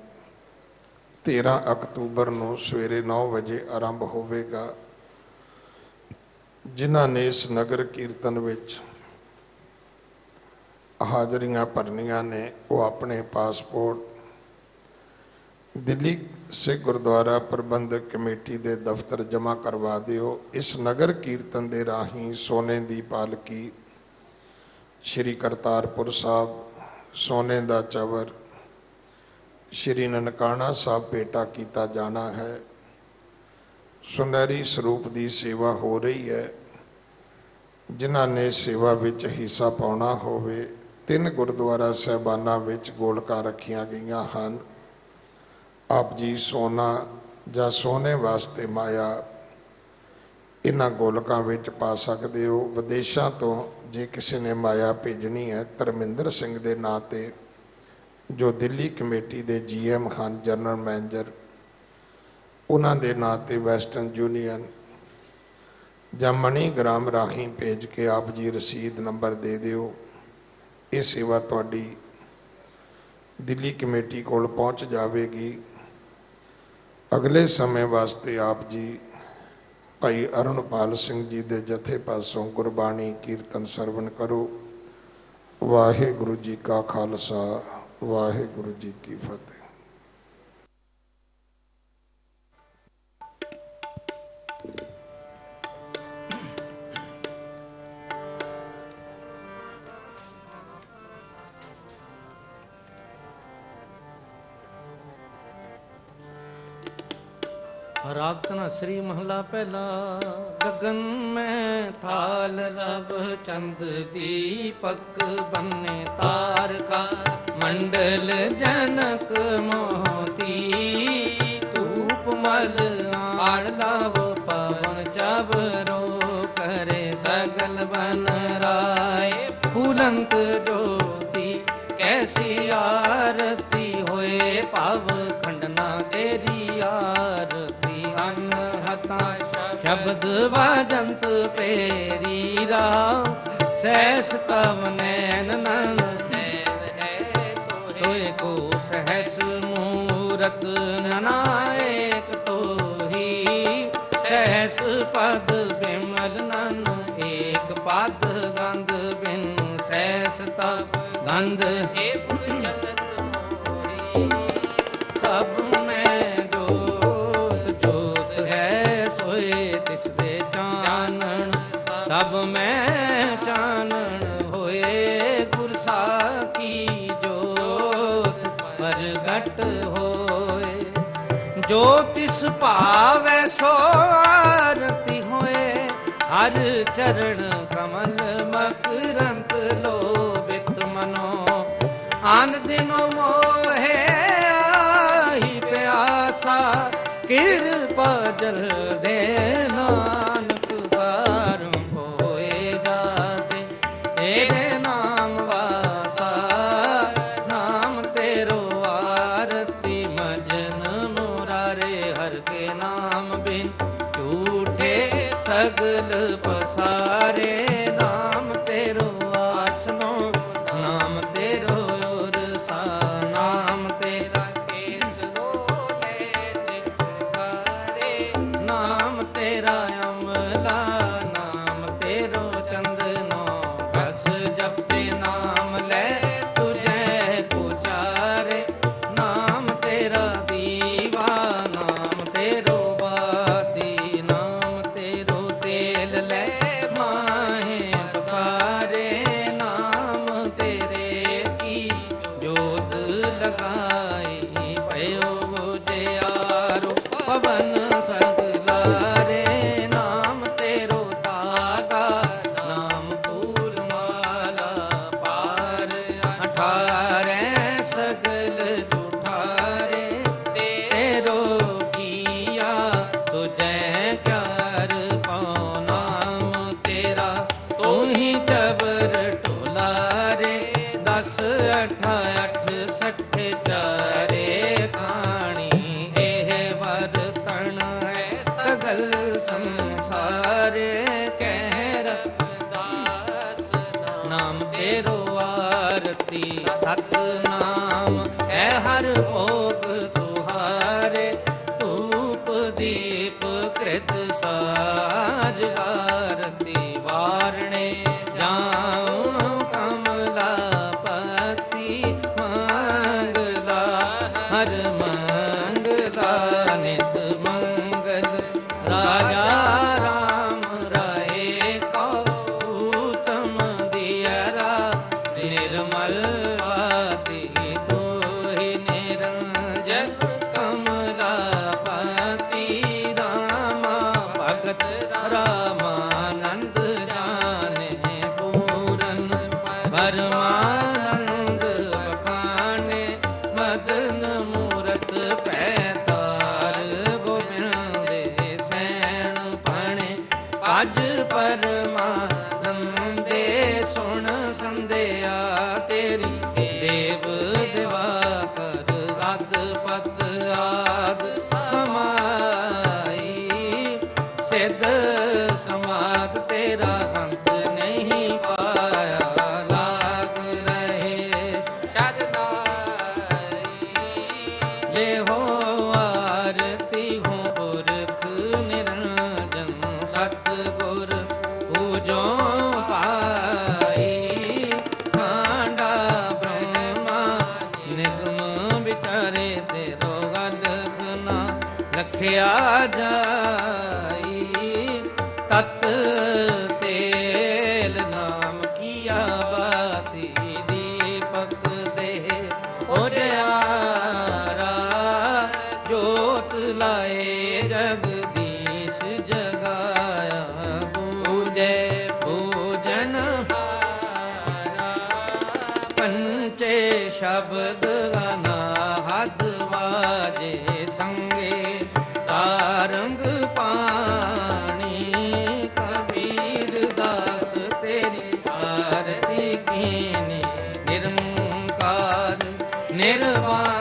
13 ਅਕਤੂਬਰ ਨੂੰ ਸਵੇਰੇ 9 ਵਜੇ ਆਰੰਭ ਹੋਵੇਗਾ। ਜਿਨ੍ਹਾਂ ਨੇ ਇਸ ਨਗਰ ਕੀਰਤਨ ਵਿੱਚ ਹਾਜ਼ਰੀਆਂ ਭਰਨੀਆਂ ਨੇ, ਉਹ ਆਪਣੇ ਪਾਸਪੋਰਟ, ਦਿੱਲੀ ਸਿੱਖ ਗੁਰਦੁਆਰਾ ਪ੍ਰਬੰਧਕ ਕਮੇਟੀ ਦੇ ਦਫ਼ਤਰ ਜਮ੍ਹਾਂ ਕਰਵਾ ਦਿਓ। ਇਸ ਨਗਰ ਕੀਰਤਨ ਦੇ ਰਾਹੀਂ ਸੋਨੇ ਦੀ ਪਾਲਕੀ, ਸ਼੍ਰੀ ਕਰਤਾਰਪੁਰ ਸਾਹਿਬ, ਸੋਨੇ ਦਾ ਚਵਰ ਸ਼੍ਰੀ ਨਨਕਾਣਾ ਸਾਹਿਬ ਭੇਟਾ ਕੀਤਾ ਜਾਣਾ ਹੈ। ਸੁਨਹਿਰੀ ਸਰੂਪ ਦੀ ਸੇਵਾ ਹੋ ਰਹੀ ਹੈ। ਜਿਨ੍ਹਾਂ ਨੇ ਸੇਵਾ ਵਿੱਚ ਹਿੱਸਾ ਪਾਉਣਾ ਹੋਵੇ, ਤਿੰਨ ਗੁਰਦੁਆਰਾ ਸਹਿਬਾਨਾਂ ਵਿੱਚ ਗੋਲਕਾਂ ਰੱਖੀਆਂ ਗਈਆਂ ਹਨ। ਆਪ ਜੀ ਸੋਨਾ ਜਾਂ ਸੋਨੇ ਵਾਸਤੇ ਮਾਇਆ, ਇਹਨਾਂ ਗੋਲਕਾਂ ਵਿੱਚ ਪਾ ਸਕਦੇ ਹੋ। ਵਿਦੇਸ਼ਾਂ ਤੋਂ ਜੇ ਕਿਸੇ ਨੇ ਮਾਇਆ ਭੇਜਣੀ ਹੈ, ਧਰਮਿੰਦਰ ਸਿੰਘ ਦੇ ਨਾਂ ਤੇ ਜੋ ਦਿੱਲੀ ਕਮੇਟੀ ਦੇ ਜੀਐਮ ਖਾਨ ਜਨਰਲ ਮੈਨੇਜਰ ਉਹਨਾਂ ਦੇ ਨਾਂ ਤੇ ਵੈਸਟਰਨ ਯੂਨੀਅਨ ਜਾਂ ਮਣੀ ਗ੍ਰਾਮ ਰਾਖੀ ਭੇਜ ਕੇ ਆਪ ਜੀ ਰਸੀਦ ਨੰਬਰ ਦੇ ਦਿਓ। ਇਹ ਸੇਵਾ ਤੁਹਾਡੀ ਦਿੱਲੀ ਕਮੇਟੀ ਕੋਲ ਪਹੁੰਚ ਜਾਵੇਗੀ। ਅਗਲੇ ਸਮੇਂ ਵਾਸਤੇ ਆਪ ਜੀ ਭਾਈ ਅਰੁਣਪਾਲ ਸਿੰਘ ਜੀ ਦੇ ਜਥੇ ਪਾਸੋਂ ਗੁਰਬਾਣੀ ਕੀਰਤਨ ਸਰਵਣ ਕਰੋ। ਵਾਹਿਗੁਰੂ ਜੀ ਕਾ ਖਾਲਸਾ। ਵਾਹਿਗੁਰੂ ਜੀ ਕੀ ਫਤਿਹ। ਰਾਗਤਨ ਸ੍ਰੀ ਮਹਲਾ ਪਹਿਲਾ, ਗਗਨ ਮੈਂ ਥਾਲ ਲਵ ਚੰਦ ਦੀਪਕ ਬੰਨੇ ਤਾਰਕਾ ਮੰਡਲ ਜਨਕ ਮੋਤੀ ਧੂਪ ਮਲ ਆੜ ਲਵ ਪਵਨ ਚਬਰੋ ਕਰੇ ਸਗਲ ਬਨ ਰਾਏ ਫੂਲੰਤ ਜੋਤੀ ਕੈਸੀ ਆਰਤੀ ਹੋਏ ਭਵ ਖੰਡਨਾ ਤੇਰੀ ਆਰਤੀ ਅਨ ਹਤਾ ਸ਼ਬਦ ਵਾਜੰਤ ਪੇਰੀ ਰਾਮ ਸਹਿਸ ਤਵ ਨੈਨ ਨਨ ਸਹਸ ਮੂਰਤ ਨਨਾਇਕ ਤੋਹੀ। ਸਹਿਸ ਪਦ ਬਿਮਲ ਨਨ ਏਕ ਪਦ ਗੰਧ ਬਿਨ ਸਹਿਸ ਤਵ ਗੰਧ। ਹੈ ਭਾਵੈ ਸੋ ਆਰਤੀ ਹੋਏ, ਹਰ ਚਰਨ ਕਮਲ ਮਕਰੰਤ ਲੋਭਿਤ ਮਨੋ। ਆਨ ਦਿਨੋ ਮੋਹਿ ਆਹੀ ਪਿਆਸਾ, ਕਿਰਪਾ ਜਲ ਦੇ uh -huh. ਕੀਨੀ ਨਿਰੰਕਾਰ ਨਿਰਵਾਣੀ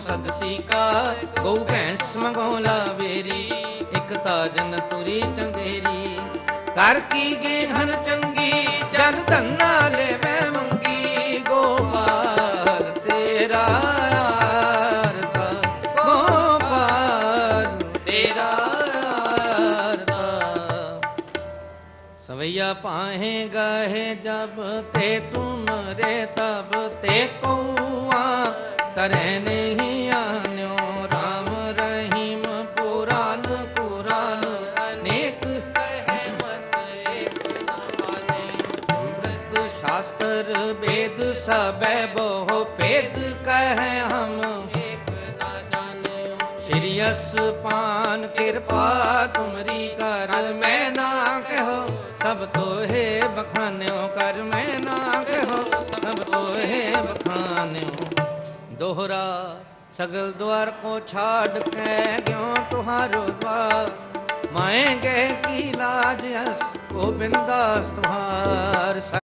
ਮਗੋ ਸਦਸੀ ਕਾ ਗਊ ਭੈਂਸ ਮਗੋ ਲਾਵੇਰੀ, ਇਕ ਤਾਜਨ ਤੁਰੀ ਚੰਗੇਰੀ। ਕਰ ਕੀ ਗੇ ਹਨ ਚੰਗੀ, ਜਨ ਧੰਨਾ ਲੈ ਮੈਂ ਮੰਗੀ। ਗੋਪਾਲ ਤੇਰਾ ਆਰਤਾ ਤੇਰਾ ਆਰਤਾ। ਸਵਈਆ ਪਾਹੇ ਗਾਹੇ ਜਬ ਤੇ ਤੁਮ ਰੇ ਤਬ ਤੇ ਕਉਆ ਤਰੈ ਨਹੀਂ ਆਨਿਓ RAM ਰਹੀਮ ਪੁਰਾਨ ਕੁਰਾਨ। ਅਨੇਕ ਕਹਿ ਮਤ ਏਕ ਨਵਾਨੇ ਸ਼ਾਸਤਰ ਵੇਦ ਸਬੈ ਬਹੁ ਭੇਦ ਕਹਿ ਹਮ। ਏਕ ਨਾ ਜਾਣਿਓ ਸ਼੍ਰੀ ਅਸਪਾਨ ਕਿਰਪਾ ਤੁਮਰੀ ਕਰ ਮੈਂ ਨਾ ਕਹੋ ਸਭ ਤੋਹੇ ਬਖਾਨਿਓ, ਕਰ ਮੈਂ ਨਾ ਕਹੋ ਸਭ ਤੋਹੇ ਬਖਾਨਿਓ दोहरा सगल द्वार को छाड़ के गयो तुहारो द्वार माएंगे की लाज अस गोबिंदास तुम्हार